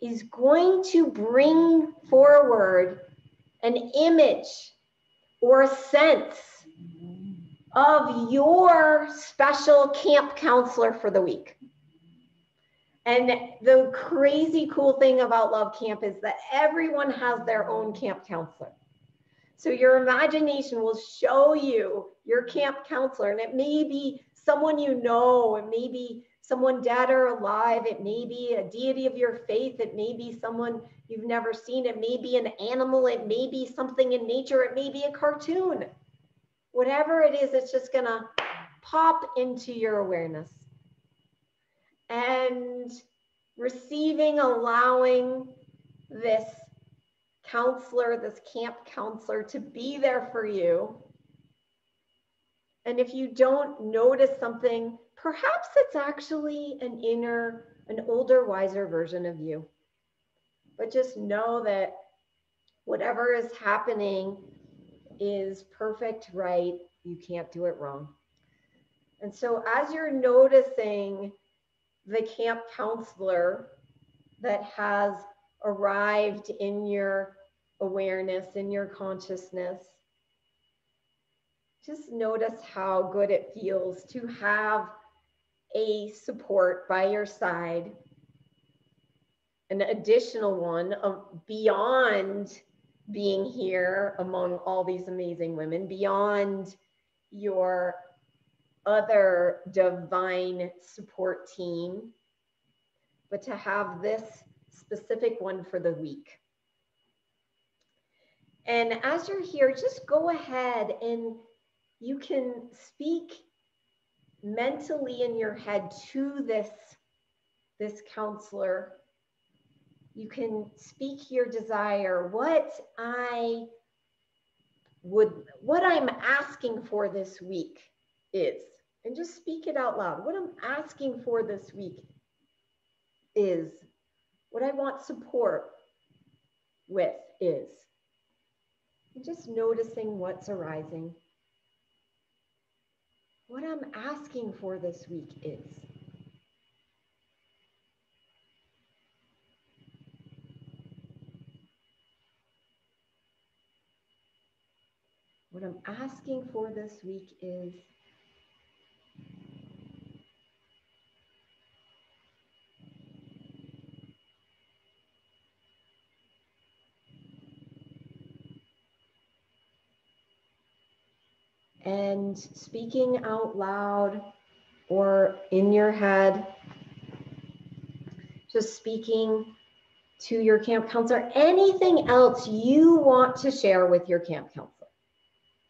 S1: is going to bring forward an image or a sense of your special camp counselor for the week. And the crazy cool thing about Love Camp is that everyone has their own camp counselor. So your imagination will show you your camp counselor, and it may be someone you know, it may be someone dead or alive, it may be a deity of your faith, it may be someone you've never seen, it may be an animal, it may be something in nature, it may be a cartoon. Whatever it is, it's just gonna pop into your awareness and receiving, allowing this counselor, this camp counselor to be there for you. And if you don't notice something, perhaps it's actually an inner, an older, wiser version of you. But just know that whatever is happening is perfect, right? You can't do it wrong. And so as you're noticing the camp counselor that has arrived in your awareness, in your consciousness. Just notice how good it feels to have a support by your side, an additional one beyond being here among all these amazing women, beyond your other divine support team, but to have this specific one for the week. And as you're here, just go ahead and you can speak mentally in your head to this, this counselor. You can speak your desire, what I would, what I'm asking for this week is and just speak it out loud. What I'm asking for this week is what I want support with is and just noticing what's arising. What I'm asking for this week is. What I'm asking for this week is and speaking out loud or in your head, just speaking to your camp counselor, anything else you want to share with your camp counselor.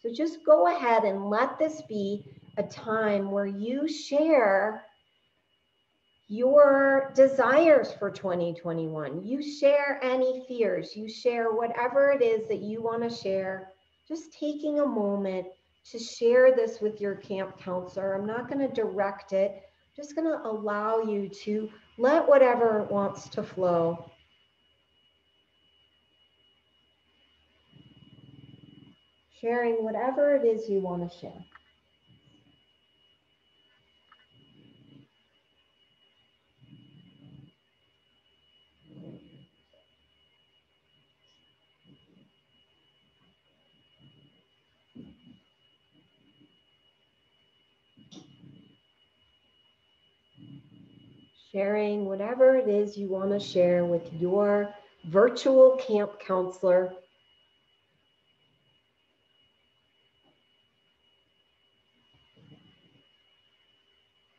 S1: So just go ahead and let this be a time where you share your desires for 2021. You share any fears, you share whatever it is that you want to share, just taking a moment to share this with your camp counselor. I'm not going to direct it, I'm just going to allow you to let whatever wants to flow. Sharing whatever it is you want to share. Sharing whatever it is you want to share with your virtual camp counselor.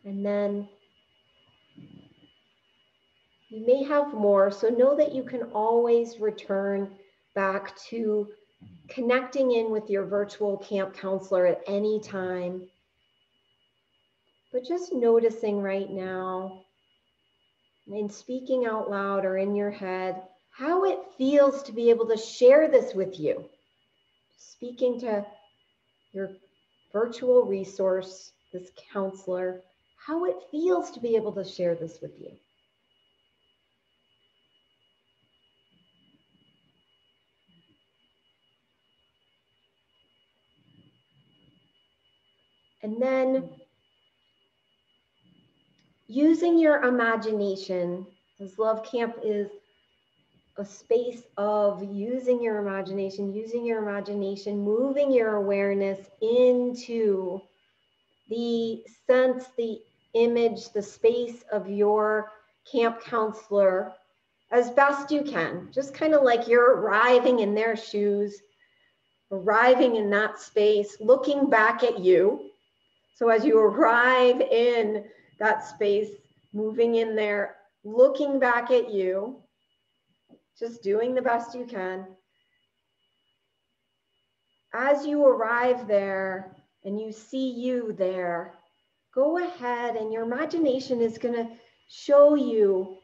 S1: And then You may have more, so know that you can always return back to connecting in with your virtual camp counselor at any time. But just noticing right now and speaking out loud or in your head how it feels to be able to share this with you. Speaking to your virtual resource, this counselor, how it feels to be able to share this with you. And then using your imagination, as Love Camp is a space of using your imagination, using your imagination, moving your awareness into the sense, the image, the space of your camp counselor as best you can. Just kind of like you're arriving in their shoes, arriving in that space, looking back at you. So as you arrive in that space, moving in there, looking back at you, just doing the best you can. As you arrive there and you see you there, go ahead and your imagination is going to show you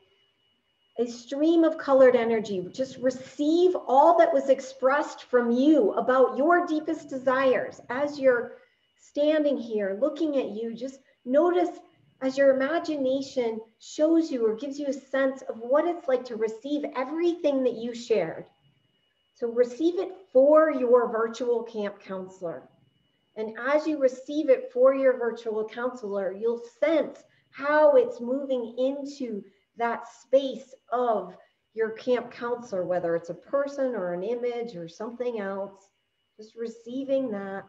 S1: a stream of colored energy. Just receive all that was expressed from you about your deepest desires as you're standing here looking at you. Just notice as your imagination shows you or gives you a sense of what it's like to receive everything that you shared. So receive it for your virtual camp counselor. And as you receive it for your virtual counselor, you'll sense how it's moving into that space of your camp counselor, whether it's a person or an image or something else, just receiving that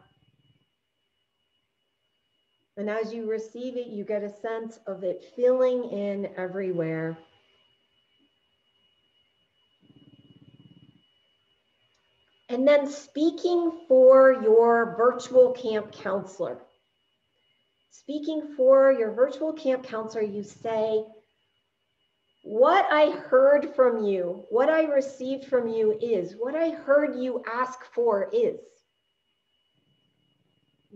S1: and as you receive it, you get a sense of it filling in everywhere. And then speaking for your virtual camp counselor. Speaking for your virtual camp counselor, you say, What I heard from you, what I received from you is, what I heard you ask for is.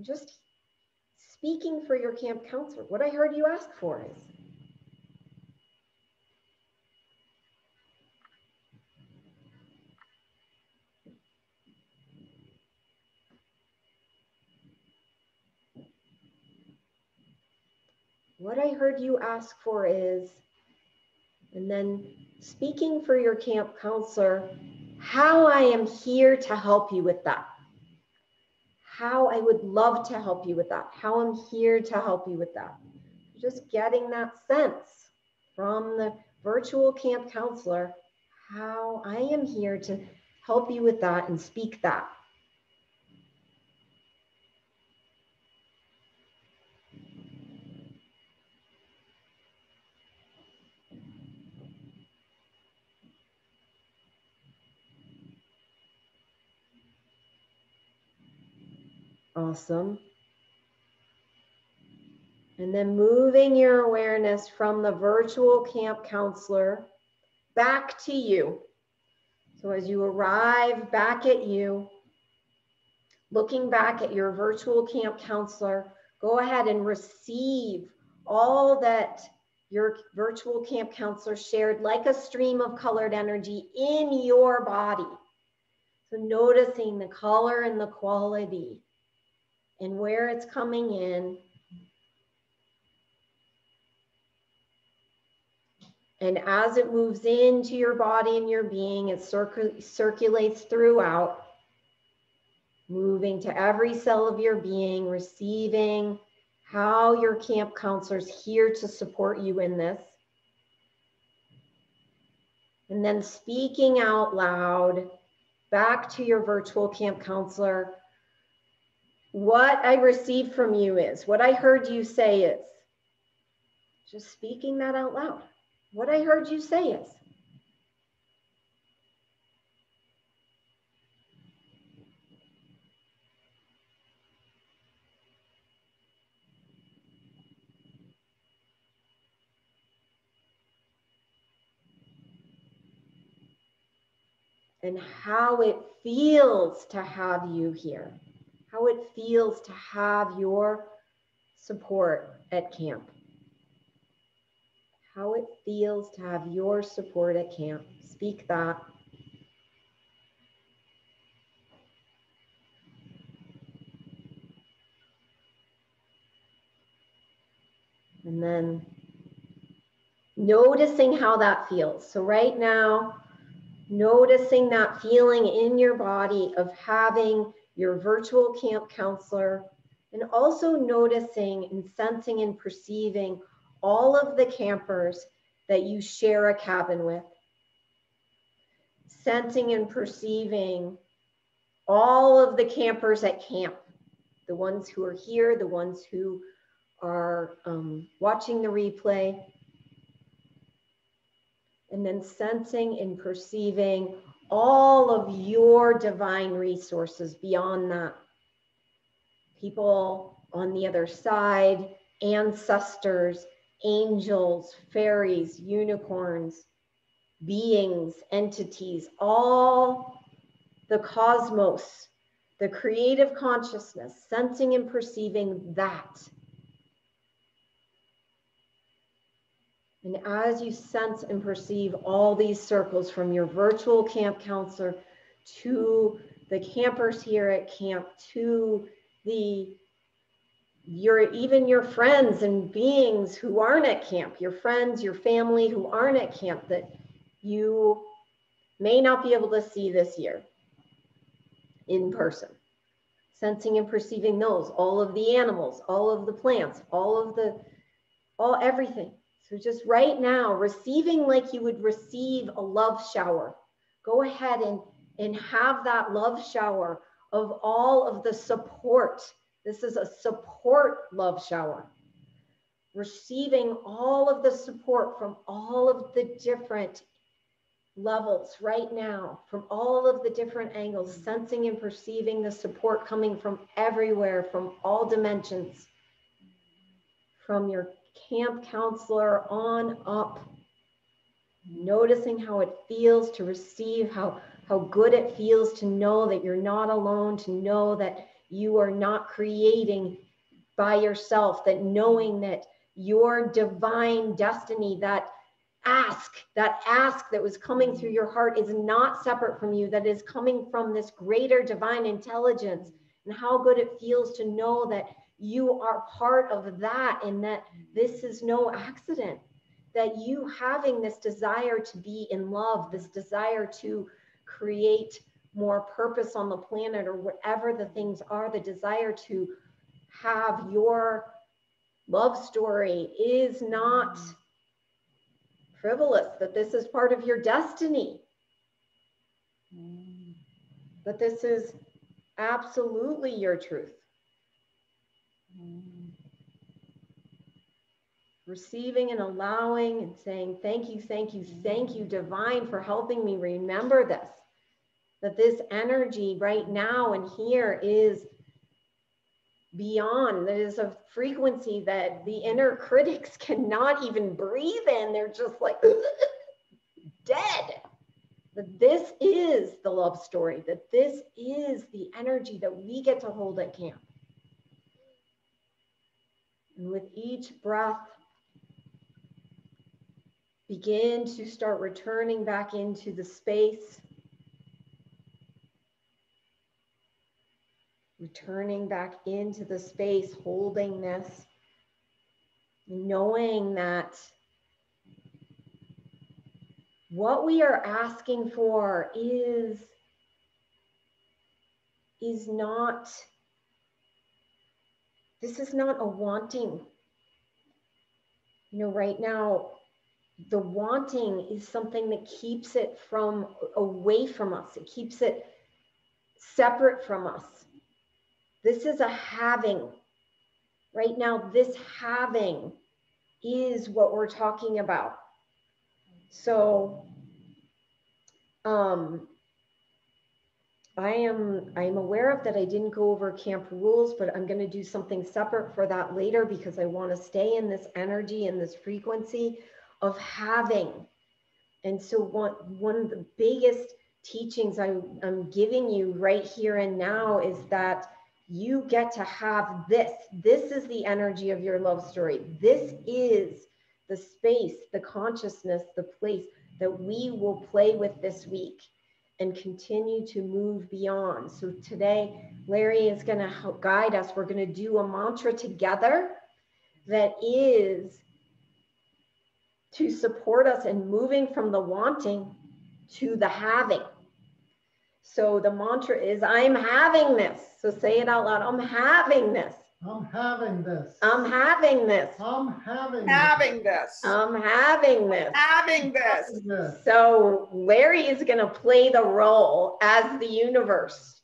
S1: Just speaking for your camp counselor. What I heard you ask for is. What I heard you ask for is, and then speaking for your camp counselor, how I am here to help you with that how I would love to help you with that, how I'm here to help you with that. Just getting that sense from the virtual camp counselor, how I am here to help you with that and speak that. Awesome. And then moving your awareness from the virtual camp counselor back to you. So as you arrive back at you, looking back at your virtual camp counselor, go ahead and receive all that your virtual camp counselor shared like a stream of colored energy in your body. So noticing the color and the quality and where it's coming in. And as it moves into your body and your being, it circ circulates throughout, moving to every cell of your being, receiving how your camp counselor's here to support you in this. And then speaking out loud back to your virtual camp counselor what I received from you is, what I heard you say is, just speaking that out loud. What I heard you say is, and how it feels to have you here how it feels to have your support at camp, how it feels to have your support at camp. Speak that. And then noticing how that feels. So, right now, noticing that feeling in your body of having your virtual camp counselor, and also noticing and sensing and perceiving all of the campers that you share a cabin with. Sensing and perceiving all of the campers at camp, the ones who are here, the ones who are um, watching the replay, and then sensing and perceiving all of your divine resources beyond that. People on the other side, ancestors, angels, fairies, unicorns, beings, entities, all the cosmos, the creative consciousness, sensing and perceiving that And as you sense and perceive all these circles from your virtual camp counselor to the campers here at camp to the your even your friends and beings who aren't at camp, your friends, your family who aren't at camp that you may not be able to see this year in person. Sensing and perceiving those, all of the animals, all of the plants, all of the, all everything. So just right now, receiving like you would receive a love shower. Go ahead and, and have that love shower of all of the support. This is a support love shower. Receiving all of the support from all of the different levels right now, from all of the different angles, sensing and perceiving the support coming from everywhere, from all dimensions, from your camp counselor on up, noticing how it feels to receive, how, how good it feels to know that you're not alone, to know that you are not creating by yourself, that knowing that your divine destiny, that ask, that ask that was coming through your heart is not separate from you, that is coming from this greater divine intelligence, and how good it feels to know that you are part of that and that this is no accident that you having this desire to be in love this desire to create more purpose on the planet or whatever the things are the desire to have your love story is not frivolous that this is part of your destiny. Mm. That this is absolutely your truth Receiving and allowing and saying, Thank you, thank you, thank you, divine, for helping me remember this. That this energy right now and here is beyond, that is a frequency that the inner critics cannot even breathe in. They're just like dead. That this is the love story, that this is the energy that we get to hold at camp. And with each breath, begin to start returning back into the space. Returning back into the space, holding this, knowing that what we are asking for is, is not this is not a wanting. You know, right now, the wanting is something that keeps it from away from us, it keeps it separate from us. This is a having. Right now, this having is what we're talking about. So, um, I am I'm aware of that I didn't go over camp rules, but I'm going to do something separate for that later because I want to stay in this energy and this frequency of having. And so one, one of the biggest teachings I, I'm giving you right here and now is that you get to have this. This is the energy of your love story. This is the space, the consciousness, the place that we will play with this week and continue to move beyond. So today, Larry is going to help guide us. We're going to do a mantra together that is to support us in moving from the wanting to the having. So the mantra is I'm having this. So say it out loud. I'm having this.
S2: I'm having this.
S1: I'm having this.
S2: I'm having. this.
S3: Having this.
S1: I'm having this.
S3: Having this.
S2: Having this.
S1: So Larry is going to play the role as the universe.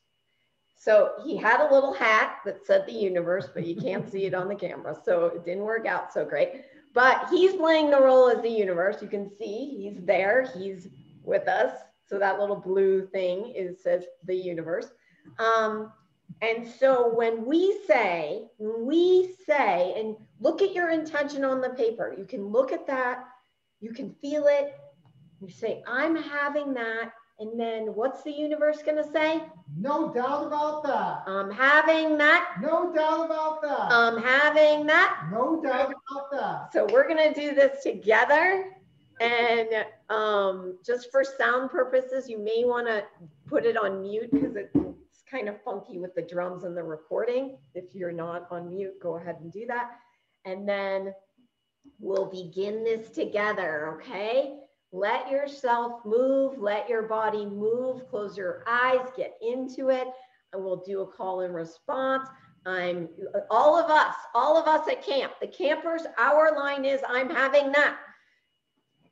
S1: So he had a little hat that said the universe, but you can't see it on the camera. So it didn't work out so great. But he's playing the role as the universe. You can see he's there. He's with us. So that little blue thing is says the universe. Um, and so when we say, when we say, and look at your intention on the paper, you can look at that, you can feel it. You say, I'm having that. And then what's the universe going to say?
S2: No doubt about that.
S1: I'm having that.
S2: No doubt about that.
S1: I'm having that.
S2: No doubt about that.
S1: So we're going to do this together. And um, just for sound purposes, you may want to put it on mute because it's kind of funky with the drums and the recording. If you're not on mute, go ahead and do that. And then we'll begin this together, okay? Let yourself move, let your body move, close your eyes, get into it, and we'll do a call and response. I'm all of us, all of us at camp, the campers, our line is I'm having that.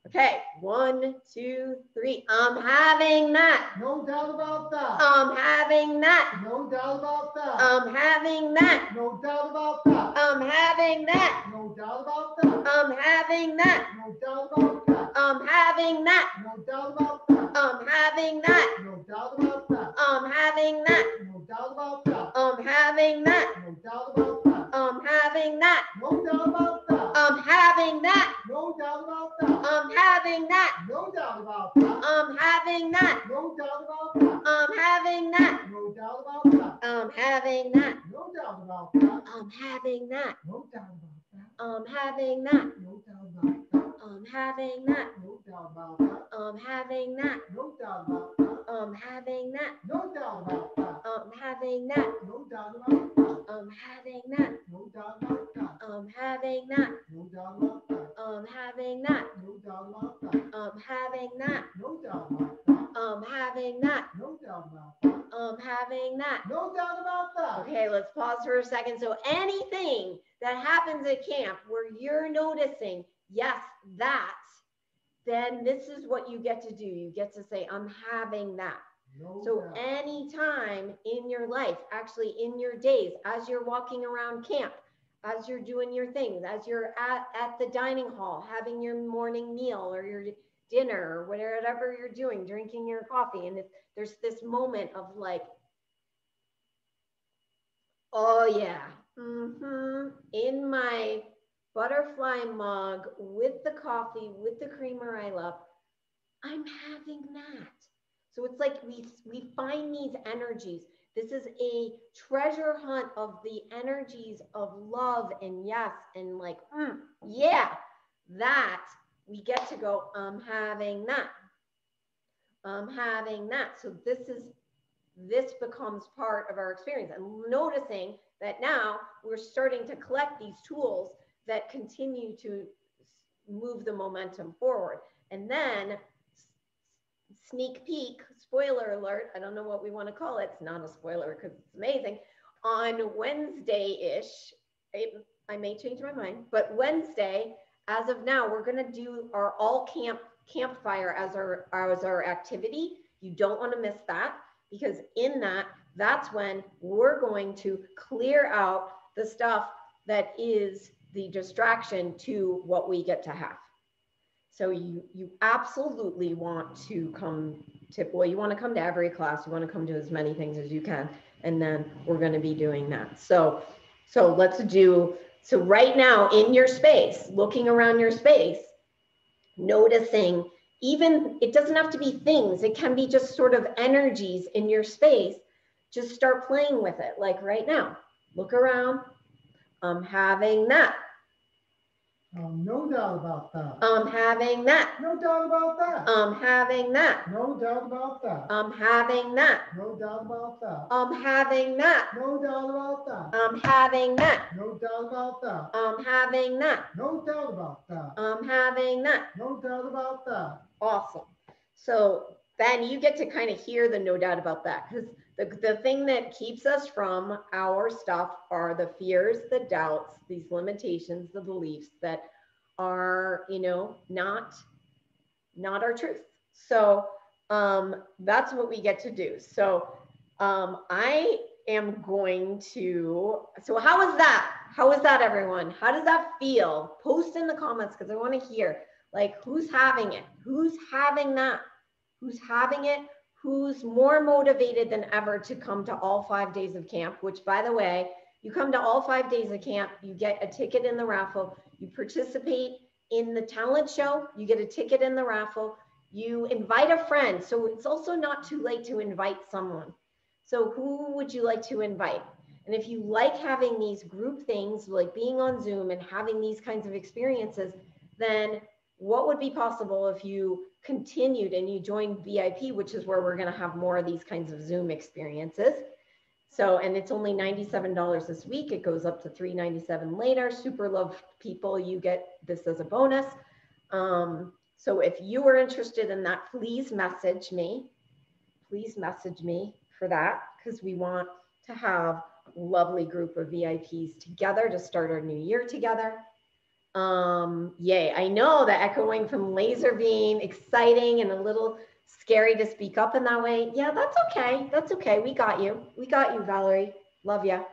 S1: Okay, one, two, three. I'm having that.
S2: No doubt about that.
S1: I'm having that.
S2: No doubt about that.
S1: I'm having that.
S2: No doubt about that.
S1: I'm having that.
S2: No doubt about that.
S1: I'm having that.
S2: No doubt about that.
S1: I'm having that.
S2: No doubt about that.
S1: I'm having that.
S2: No doubt about that.
S1: I'm having that.
S2: No doubt about that.
S1: I'm having that.
S2: No doubt about that.
S1: I'm having that.
S2: No doubt about that.
S1: I'm having that.
S2: No doubt about that.
S1: I'm having that.
S2: No doubt about that.
S1: I'm having that.
S2: No doubt about that.
S1: I'm having that.
S2: No doubt about that.
S1: I'm having that.
S2: No doubt about that.
S1: I'm having that.
S2: No doubt about that.
S1: I'm having that.
S2: No doubt about that.
S1: I'm having that.
S2: No doubt about that.
S1: I'm having that.
S2: No doubt about that.
S1: I'm having that.
S2: No doubt about that.
S1: I'm having that.
S2: No doubt about that.
S1: I'm having that.
S2: No doubt about that.
S1: I'm having that.
S2: No doubt about that.
S1: I'm having that.
S2: No doubt about that.
S1: I'm having that.
S2: No doubt about that.
S1: I'm having that.
S2: No doubt about that.
S1: I'm having that.
S2: No doubt about that.
S1: Okay, let's pause for a second. So anything that happens at camp where you're noticing, yes, that, then this is what you get to do. You get to say, I'm having that.
S2: No
S1: So
S2: doubt.
S1: anytime in your life, actually in your days, as you're walking around camp, as you're doing your things, as you're at, at the dining hall, having your morning meal or your dinner or whatever you're doing, drinking your coffee, and there's this moment of like, oh yeah, mm-hmm, in my butterfly mug with the coffee, with the creamer I love, I'm having that. So it's like we we find these energies. This is a treasure hunt of the energies of love and yes and like mm, yeah, that we get to go. I'm having that. I'm having that. So this is this becomes part of our experience and noticing that now we're starting to collect these tools that continue to move the momentum forward. And then sneak peek, spoiler alert, I don't know what we want to call it. It's not a spoiler because it's amazing. On Wednesday-ish, I may change my mind, but Wednesday, as of now, we're going to do our all camp campfire as our as our activity. You don't want to miss that because in that, that's when we're going to clear out the stuff that is the distraction to what we get to have. So you you absolutely want to come to well, you want to come to every class, you want to come to as many things as you can, and then we're going to be doing that. So so let's do so right now in your space, looking around your space, noticing even it doesn't have to be things, it can be just sort of energies in your space. Just start playing with it, like right now. Look around. I'm having that.
S2: Um, no doubt about that.
S1: I'm having that.
S2: No doubt about that.
S1: I'm having that.
S2: No doubt about that.
S1: I'm having that.
S2: No doubt about that.
S1: I'm having that.
S2: No doubt about that.
S1: I'm having that.
S2: No doubt about that.
S1: I'm having that.
S2: No doubt about that.
S1: I'm having that.
S2: No doubt about that.
S1: Awesome. So then you get to kind of hear the no doubt about that because the, the thing that keeps us from our stuff are the fears, the doubts, these limitations, the beliefs that are, you know, not not our truth. So um, that's what we get to do. So um, I am going to. So how is that? How is that, everyone? How does that feel? Post in the comments because I want to hear like who's having it, who's having that, who's having it, who's more motivated than ever to come to all five days of camp. Which, by the way, you come to all five days of camp, you get a ticket in the raffle, you participate in the talent show, you get a ticket in the raffle, you invite a friend. So it's also not too late to invite someone. So who would you like to invite? And if you like having these group things, like being on Zoom and having these kinds of experiences, then what would be possible if you continued and you joined VIP, which is where we're going to have more of these kinds of Zoom experiences. So, and it's only $97 this week. It goes up to 397 later. Super love people. You get this as a bonus. Um, so if you are interested in that, please message me. Please message me for that because we want to have lovely group of VIPs together to start our new year together. Um, yay. I know the echoing from laser beam, exciting and a little scary to speak up in that way. Yeah, that's okay. That's okay. We got you. We got you, Valerie. Love you.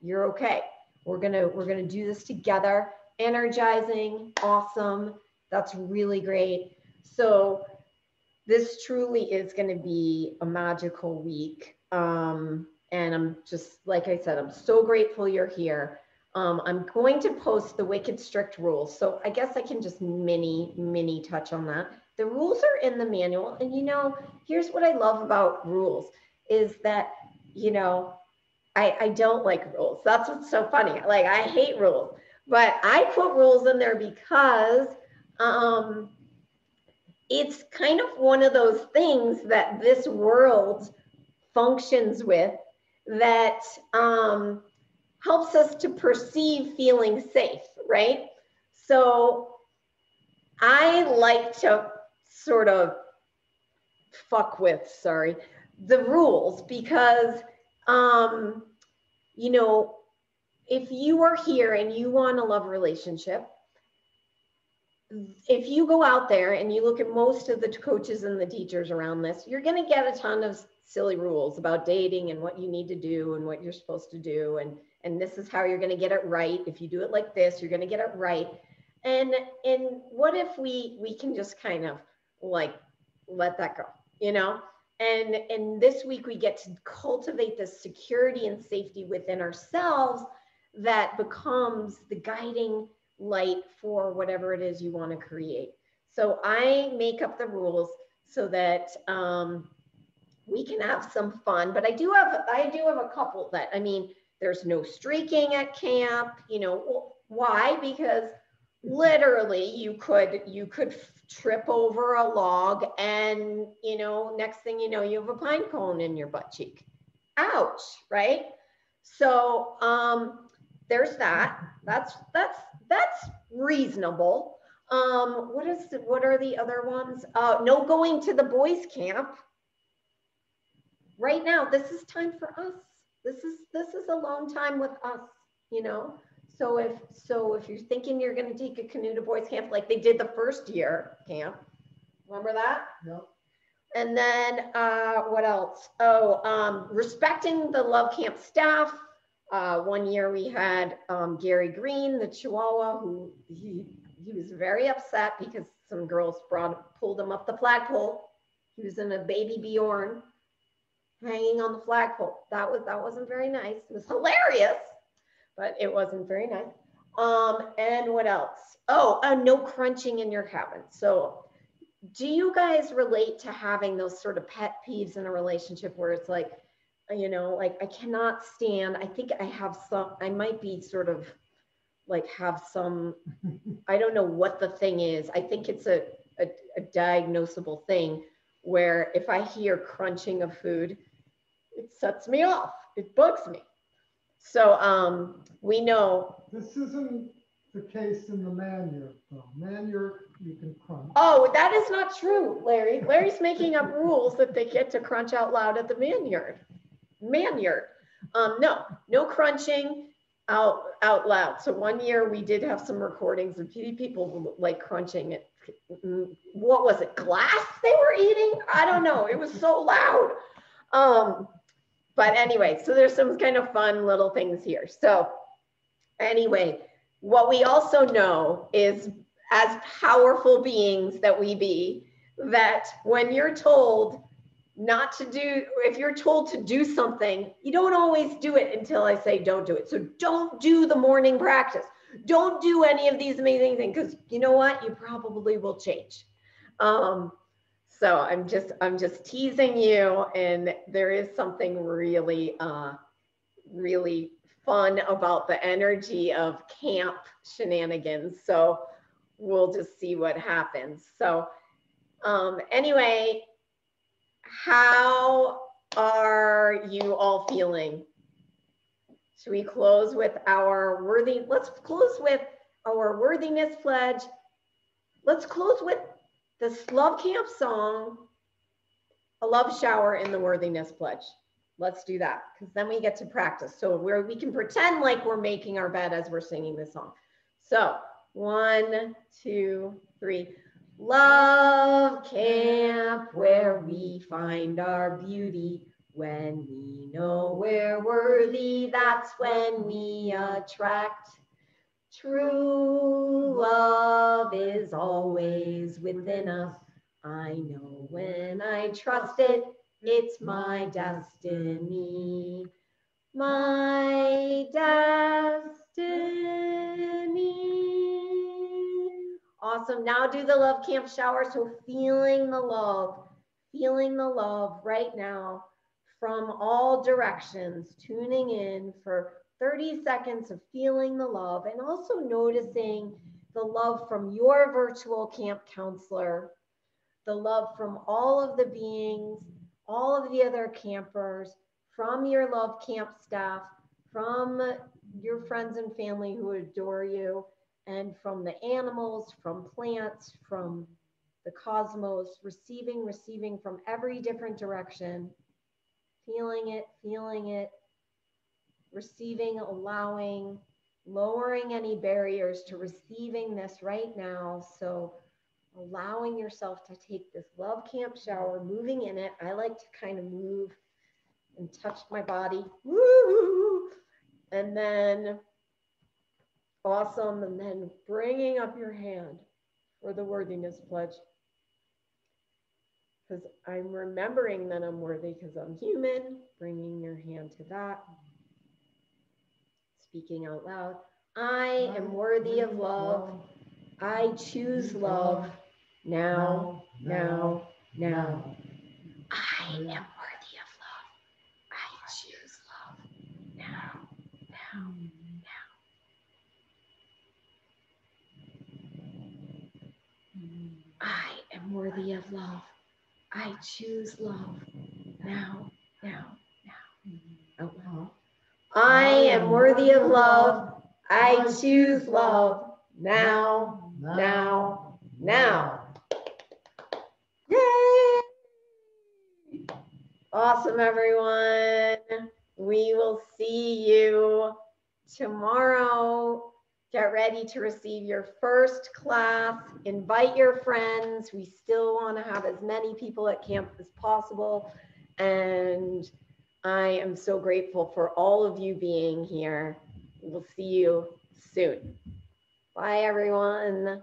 S1: You're okay. We're gonna we're gonna do this together. Energizing, awesome. That's really great. So this truly is going to be a magical week. Um, and I'm just like I said, I'm so grateful you're here. Um, I'm going to post the wicked strict rules. So I guess I can just mini, mini touch on that. The rules are in the manual. And you know, here's what I love about rules is that, you know, I, I don't like rules. That's what's so funny. Like I hate rules, but I put rules in there because um, it's kind of one of those things that this world functions with that um, helps us to perceive feeling safe, right? So I like to sort of fuck with, sorry, the rules because, um, you know, if you are here and you want a love relationship, if you go out there and you look at most of the coaches and the teachers around this, you're going to get a ton of silly rules about dating and what you need to do and what you're supposed to do and and this is how you're going to get it right. If you do it like this you're going to get it right. And and what if we we can just kind of like let that go you know? And and this week we get to cultivate the security and safety within ourselves that becomes the guiding light for whatever it is you want to create. So i make up the rules so that um, we can have some fun but i do have i do have a couple that i mean there's no streaking at camp. You know, why? Because literally you could you could trip over a log and you know next thing you know you have a pine cone in your butt cheek. Ouch right? So um there's that. That's that's that's reasonable. Um what is what are the other ones? Uh no going to the boys camp. Right now this is time for us this is this is a long time with us, you know. So if so if you're thinking you're going to take a canoe to boys camp like they did the first year camp, remember that?
S2: Yep.
S1: And then uh, what else? Oh, um, respecting the Love Camp staff. Uh, one year we had um, Gary Green, the Chihuahua, who he, he was very upset because some girls brought pulled him up the flagpole. He was in a baby Bjorn hanging on the flagpole. That was that wasn't very nice. It was hilarious, but it wasn't very nice. Um, and what else? Oh, uh, no crunching in your cabin. So do you guys relate to having those sort of pet peeves in a relationship where it's like, you know, like I cannot stand, I think I have some, I might be sort of like have some, I don't know what the thing is. I think it's a, a, a diagnosable thing where if I hear crunching of food, it sets me off. It bugs me. So um, we know.
S2: This isn't the case in the manure, though. Manyard, you can crunch.
S1: Oh, that is not true, Larry. Larry's making up rules that they get to crunch out loud at the manure. Manure. Um, no, no crunching out out loud. So one year we did have some recordings of people like crunching it. What was it? Glass they were eating? I don't know. It was so loud. Um, but anyway, so there's some kind of fun little things here. So anyway, what we also know is as powerful beings that we be, that when you're told not to do, if you're told to do something, you don't always do it until I say don't do it. So don't do the morning practice. Don't do any of these amazing things because you know what? You probably will change. Um, so I'm just I'm just teasing you, and there is something really uh, really fun about the energy of camp shenanigans. So we'll just see what happens. So um, anyway, how are you all feeling? Should we close with our worthy, let's close with our worthiness pledge. Let's close with the Love Camp song, A Love Shower in the Worthiness Pledge. Let's do that because then we get to practice. So where we can pretend like we're making our bed as we're singing this song. So one, two, three. Love camp where we find our beauty. When we know we're worthy, that's when we attract. True love is always within us. I know when I trust it, it's my destiny. My destiny. Awesome. Now do the love camp shower. So feeling the love, feeling the love right now from all directions, tuning in for 30 seconds of feeling the love and also noticing the love from your virtual camp counselor, the love from all of the beings, all of the other campers, from your love camp staff, from your friends and family who adore you, and from the animals, from plants, from the cosmos, receiving, receiving from every different direction, feeling it, feeling it, receiving, allowing, lowering any barriers to receiving this right now. So allowing yourself to take this love camp shower, moving in it. I like to kind of move and touch my body. Woo! And then awesome. And then bringing up your hand for the worthiness pledge. Because I'm remembering that I'm worthy because I'm human, bringing your hand to that speaking out loud. I am worthy of love. I choose love now, now, now. I am worthy of love. I choose love now, now, now. I am worthy of love. I choose love now, now, now. Out loud. I am worthy of love. I choose love now, now, now. Yay! Awesome, everyone. We will see you tomorrow. Get ready to receive your first class. Invite your friends. We still want to have as many people at camp as possible. And I am so grateful for all of you being here. We'll see you soon. Bye, everyone.